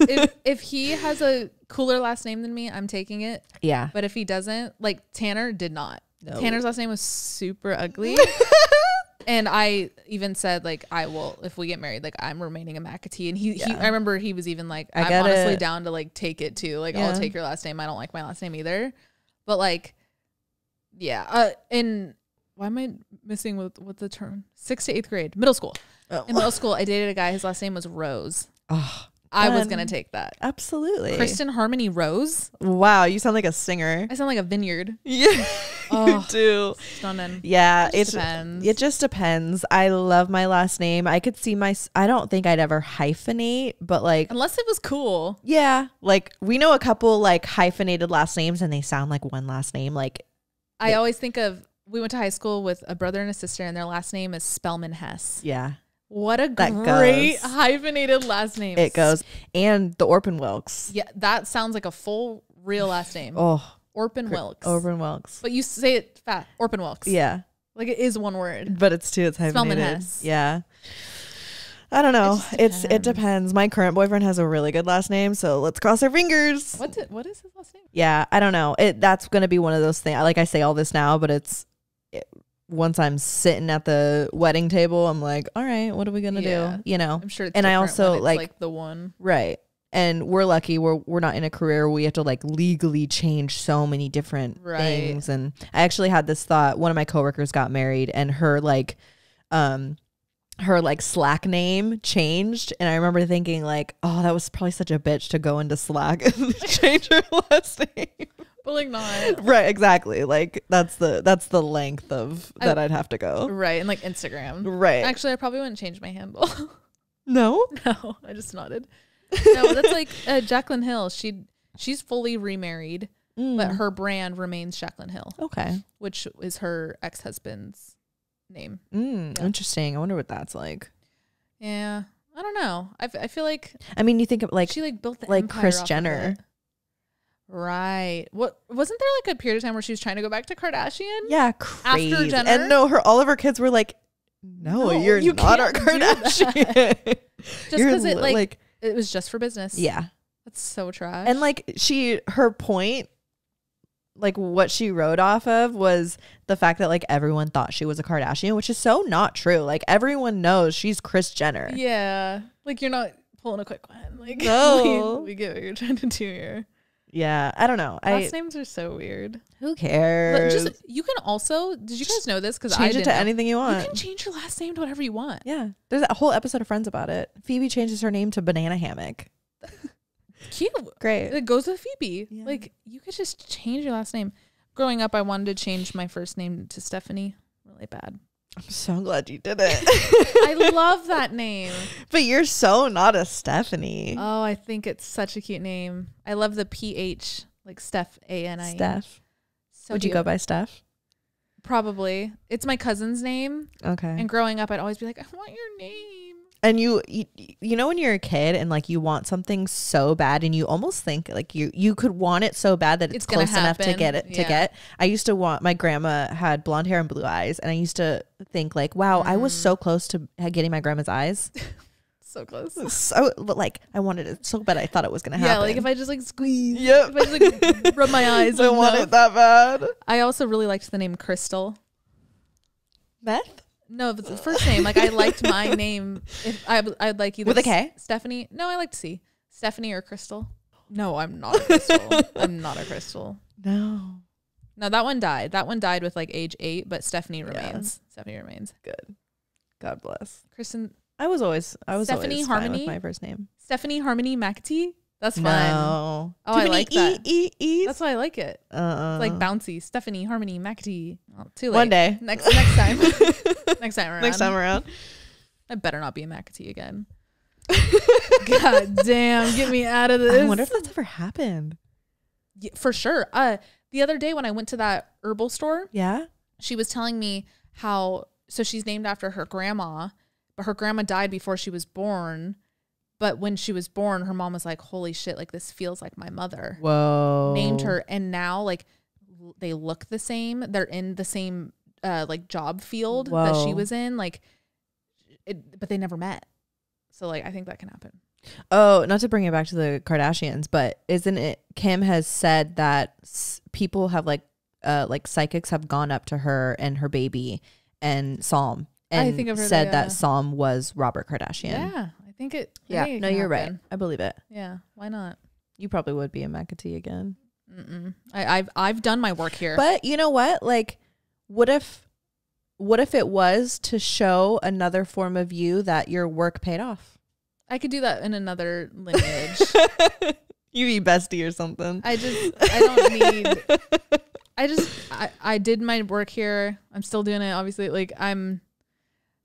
if if he has a cooler last name than me, I'm taking it. yeah. But if he doesn't, like Tanner did not. No. Tanner's last name was super ugly. and I even said like I will if we get married, like I'm remaining a McAtee. And he, he I remember he was even like, I I'm get honestly it. down to like take it too. Like Yeah. I'll take your last name. I don't like my last name either. But like yeah. Uh in why am I missing with with the term? Sixth to eighth grade. Middle school. Oh. In middle school, I dated a guy, his last name was Rose. Oh, I was gonna take that. absolutely. Kristen Harmony Rose. Wow, you sound like a singer. I sound like a vineyard. Yeah, you Oh. do. Stunning. Yeah, It just depends. it just depends. I love my last name. I could see my. I don't think I'd ever hyphenate, but like, Unless it was cool. yeah, like we know a couple like hyphenated last names, and they sound like one last name. Like, I always think of we went to high school with a brother and a sister, and their last name is Spellman Hess. yeah, What a That great goes. hyphenated last name. it goes. And the Orpin Wilkes. Yeah, that sounds like a full real last name. Oh, Orpin Wilkes. Orpin Wilkes. But you say it fat. Orpin Wilkes. Yeah, Like it is one word. but it's two. It's Spellman hyphenated. Hess. Yeah. I don't know. just it's it depends. My current boyfriend has a really good last name, so let's cross our fingers. What did, what is his last name? Yeah, I don't know. It that's gonna be one of those things. Like I say all this now, but it's it, once I'm sitting at the wedding table, I'm like, all right, what are we gonna Yeah. do? You know, I'm sure it's And I also, like- like the one. right? And we're lucky we're we're not in a career where we have to like legally change so many different Right. things. And I actually had this thought. One of my coworkers got married, and her like, um. Her like Slack name changed, and I remember thinking like, "Oh, that was probably such a bitch to go into Slack and change her last name." But like not. right exactly like that's the that's the length of that I, would have to go right. And like Instagram. right Actually, I probably wouldn't change my handle. no no, I just nodded. No, that's like uh, Jaclyn Hill. She she's fully remarried, but her brand remains Jaclyn Hill, okay which is her ex husband's name. mm, Yeah. interesting i wonder what that's like Yeah, I don't know. I, I feel like i mean you think of like she like built the like of Jenner. Right. What wasn't there like a period of time where she was trying to go back to Kardashian? yeah crazy Jenner? and no her all of her kids were like no, No, you're you not our can't do that. kardashian Just because it li- like, it was just for business. yeah That's so trash. and like she her point like what she wrote off of was the fact that like everyone thought she was a kardashian which is so not true like everyone knows she's kris jenner yeah, like you're not pulling a quick one. Like No. we, we get what you're trying to do here. Yeah, I don't know. I Last names are so weird. who But cares? just you can also did you guys know this? Because I Change it didn't to know. anything you want. You can change your last name to whatever you want. yeah, there's a whole episode of Friends about it. Phoebe changes her name to Banana Hammock. Cute. Great. It goes with Phoebe. Yeah. Like you could just change your last name. Growing up, I wanted to change my first name to Stephanie. Really bad. I'm so glad you did it. I love that name. but you're so not a Stephanie. Oh, I think it's such a cute name. I love the PH, like Steph A N I. Steph. So Would you go by Steph? Probably. It's my cousin's name. Okay. And growing up, I'd always be like, I want your name. And you, you, you know, when you're a kid and like you want something so bad, and you almost think like you you could want it so bad that it's, It's close enough to get it to get. I used to want my grandma had blonde hair and blue eyes, and I used to think like, wow, I was Mm. so close to getting my grandma's eyes. So close. so but, like I wanted it so bad I thought it was gonna happen. Yeah, like if I just like squeeze. Yep. If I just like rub my eyes. I want it that bad. I also really liked the name Crystal. Meth No, it's the first name. Like I liked my name. If I, I'd like either With a K? Stephanie. No, I like to see Stephanie or Crystal. No, I'm not a Crystal. I'm not a Crystal. no. No, that one died. That one died with like age eight, but Stephanie Yeah. remains. Stephanie remains. Good. God bless. Kristen, I was always I was Stephanie always fine Harmony? with my first name. Stephanie Harmony McAtee. That's fun. No. Oh, Too I like that. E E. That's why I like it. uh, It's like bouncy. Stephanie Harmony McAtee. Oh, too late. one day. Next next time. next time around. Next time around. I better not be a McAtee again. God damn, get me out of this. I wonder if that's ever happened. Yeah, for sure. Uh, the other day when I went to that herbal store, Yeah. she was telling me how so she's named after her grandma, but her grandma died before she was born. But when she was born, her mom was like, "Holy shit! Like this feels like my mother." Whoa. Named her, and now like they look the same. They're in the same uh like job field that she was in like it, but they never met so like i think that can happen Oh, not to bring it back to the Kardashians, but isn't it Kim has said that s- people have like uh like psychics have gone up to her and her baby and Psalm I and think I've said that, that. Psalm was Robert Kardashian. yeah i think it I Yeah, think it no, you're right. I believe it. yeah why not You probably would be a McAtee again. Mm-mm. I, I've I've done my work here. But you know what? Like, what if, what if it was to show another form of you that your work paid off? I could do that in another lineage. you be bestie or something. I just I don't need. I just I I did my work here. I'm still doing it. Obviously, like I'm.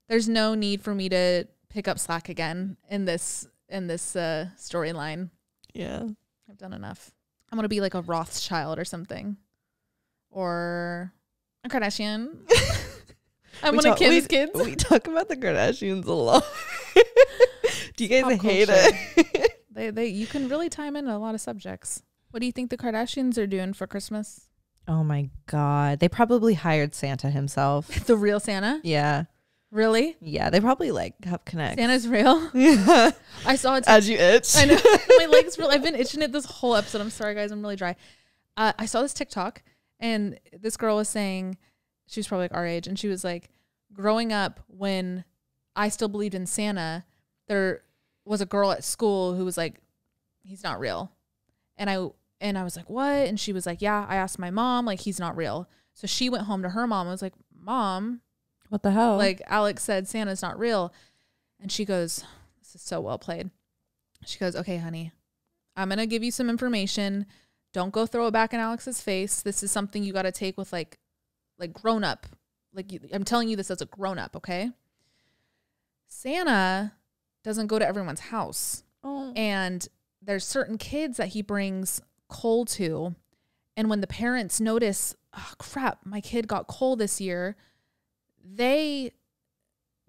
There's no need for me to pick up slack again in this in this uh, storyline. yeah. I've done enough. I'm gonna be like a Rothschild or something, or a Kardashian. I'm We one of talk- Kim's kids. We talk about the Kardashians a lot. Do you guys Pop hate culture. it? They they you can really time in a lot of subjects. What do you think the Kardashians are doing for Christmas? oh my god, they probably hired Santa himself. The real Santa? Yeah, Really? yeah, they probably like have connect. Santa's real? yeah, I saw it. as you itch. I know my legs. Real, I've been itching it this whole episode. I'm sorry, guys. I'm really dry. Uh, I saw this TikTok, and this girl was saying she was probably like our age, and she was like, growing up when I still believed in Santa, there was a girl at school who was like, he's not real, and I and I was like, what? And she was like, yeah. I asked my mom, like, he's not real. So she went home to her mom. and was like, mom, What the hell? like Alex said Santa's not real. And she goes, This is so well played. She goes, Okay, honey, I'm gonna give you some information. Don't go throw it back in Alex's face. This is something you gotta take with like like grown up. Like you, I'm telling you this as a grown up, okay? Santa doesn't go to everyone's house oh. and there's certain kids that he brings coal to and when the parents notice oh crap my kid got coal this year they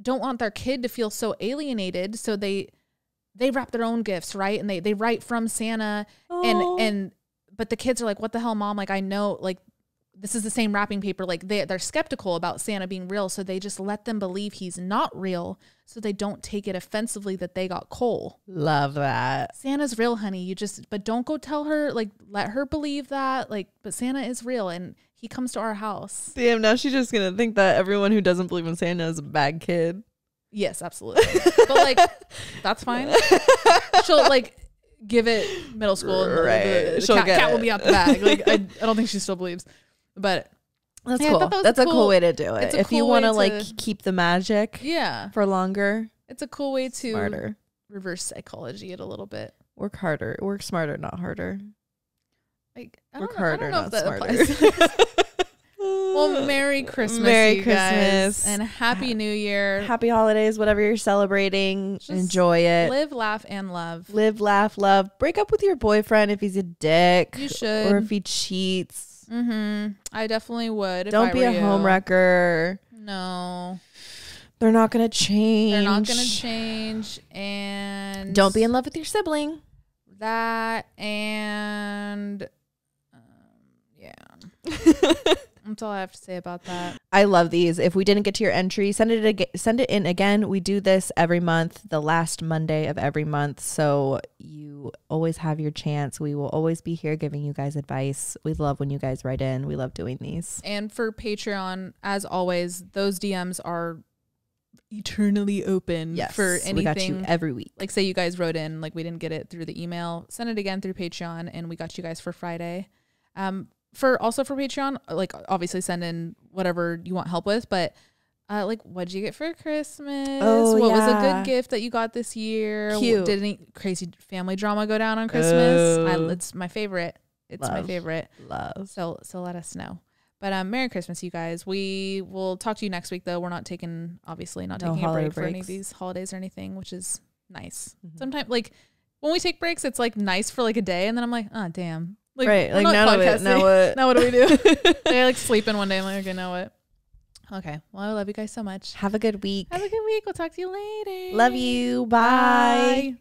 don't want their kid to feel so alienated so they they wrap their own gifts right and they they write from santa Oh. and and but the kids are like what the hell mom like i know like this is the same wrapping paper like they they're skeptical about santa being real so they just let them believe he's not real so they don't take it offensively that they got coal love that. Santa's real, honey. You just, but don't go tell her, like, let her believe that. Like, but Santa is real and he comes to our house. Damn, now she's just gonna think that everyone who doesn't believe in Santa is a bad kid. Yes, absolutely. but, like, that's fine. She'll, like, give it middle school. And the- Right. The, the She'll cat, get cat will be out the bag. Like, I, I don't think she still believes. But That's Yeah, cool. that That's a cool cool. way to do it. If you want to like keep the magic yeah, for longer, it's a cool way to smarter. reverse psychology it a little bit. Work harder. Work smarter, not harder. Like, I Work know, harder, not if that smarter. well, Merry Christmas, Merry you guys, Christmas. and Happy New Year. Happy holidays, whatever you're celebrating. Just enjoy it. Live, laugh, and love. Live, laugh, love. Break up with your boyfriend if he's a dick. You should. Or if he cheats. Mm-hmm. I definitely would. if Don't be a you. home wrecker. No, They're not gonna change. they're not gonna change. And Don't be in love with your sibling. that. And um, yeah, that's all I have to say about that. I love these. If we didn't get to your entry, send it ag- send it in again. We do this every month, the last Monday of every month, so you always have your chance. We will always be here giving you guys advice. We love when you guys write in. We love doing these. And for Patreon, as always, those DMs are eternally open Yes, for we got you anything. every week. like say you guys wrote in like we didn't get it through the email send it again through patreon and we got you guys for friday um for also for patreon like obviously send in whatever you want help with but uh like what did you get for christmas? Oh, what was a good gift that you got this year? Cute. did any crazy family drama go down on christmas? I, Oh. it's my favorite. It's my favorite. Love. so so let us know. But um merry christmas you guys. We will talk to you next week though. We're not taking obviously not No taking a break for any of these holidays or anything which is nice. Mhm. sometimes like when we take breaks it's like nice for like a day and then i'm like oh damn like, right. Like now what? podcasting. Now what? now what do we do i like sleep in one day i'm like okay now what okay well i love you guys so much Have a good week. have a good week we'll talk to you later Love you. Bye. Bye.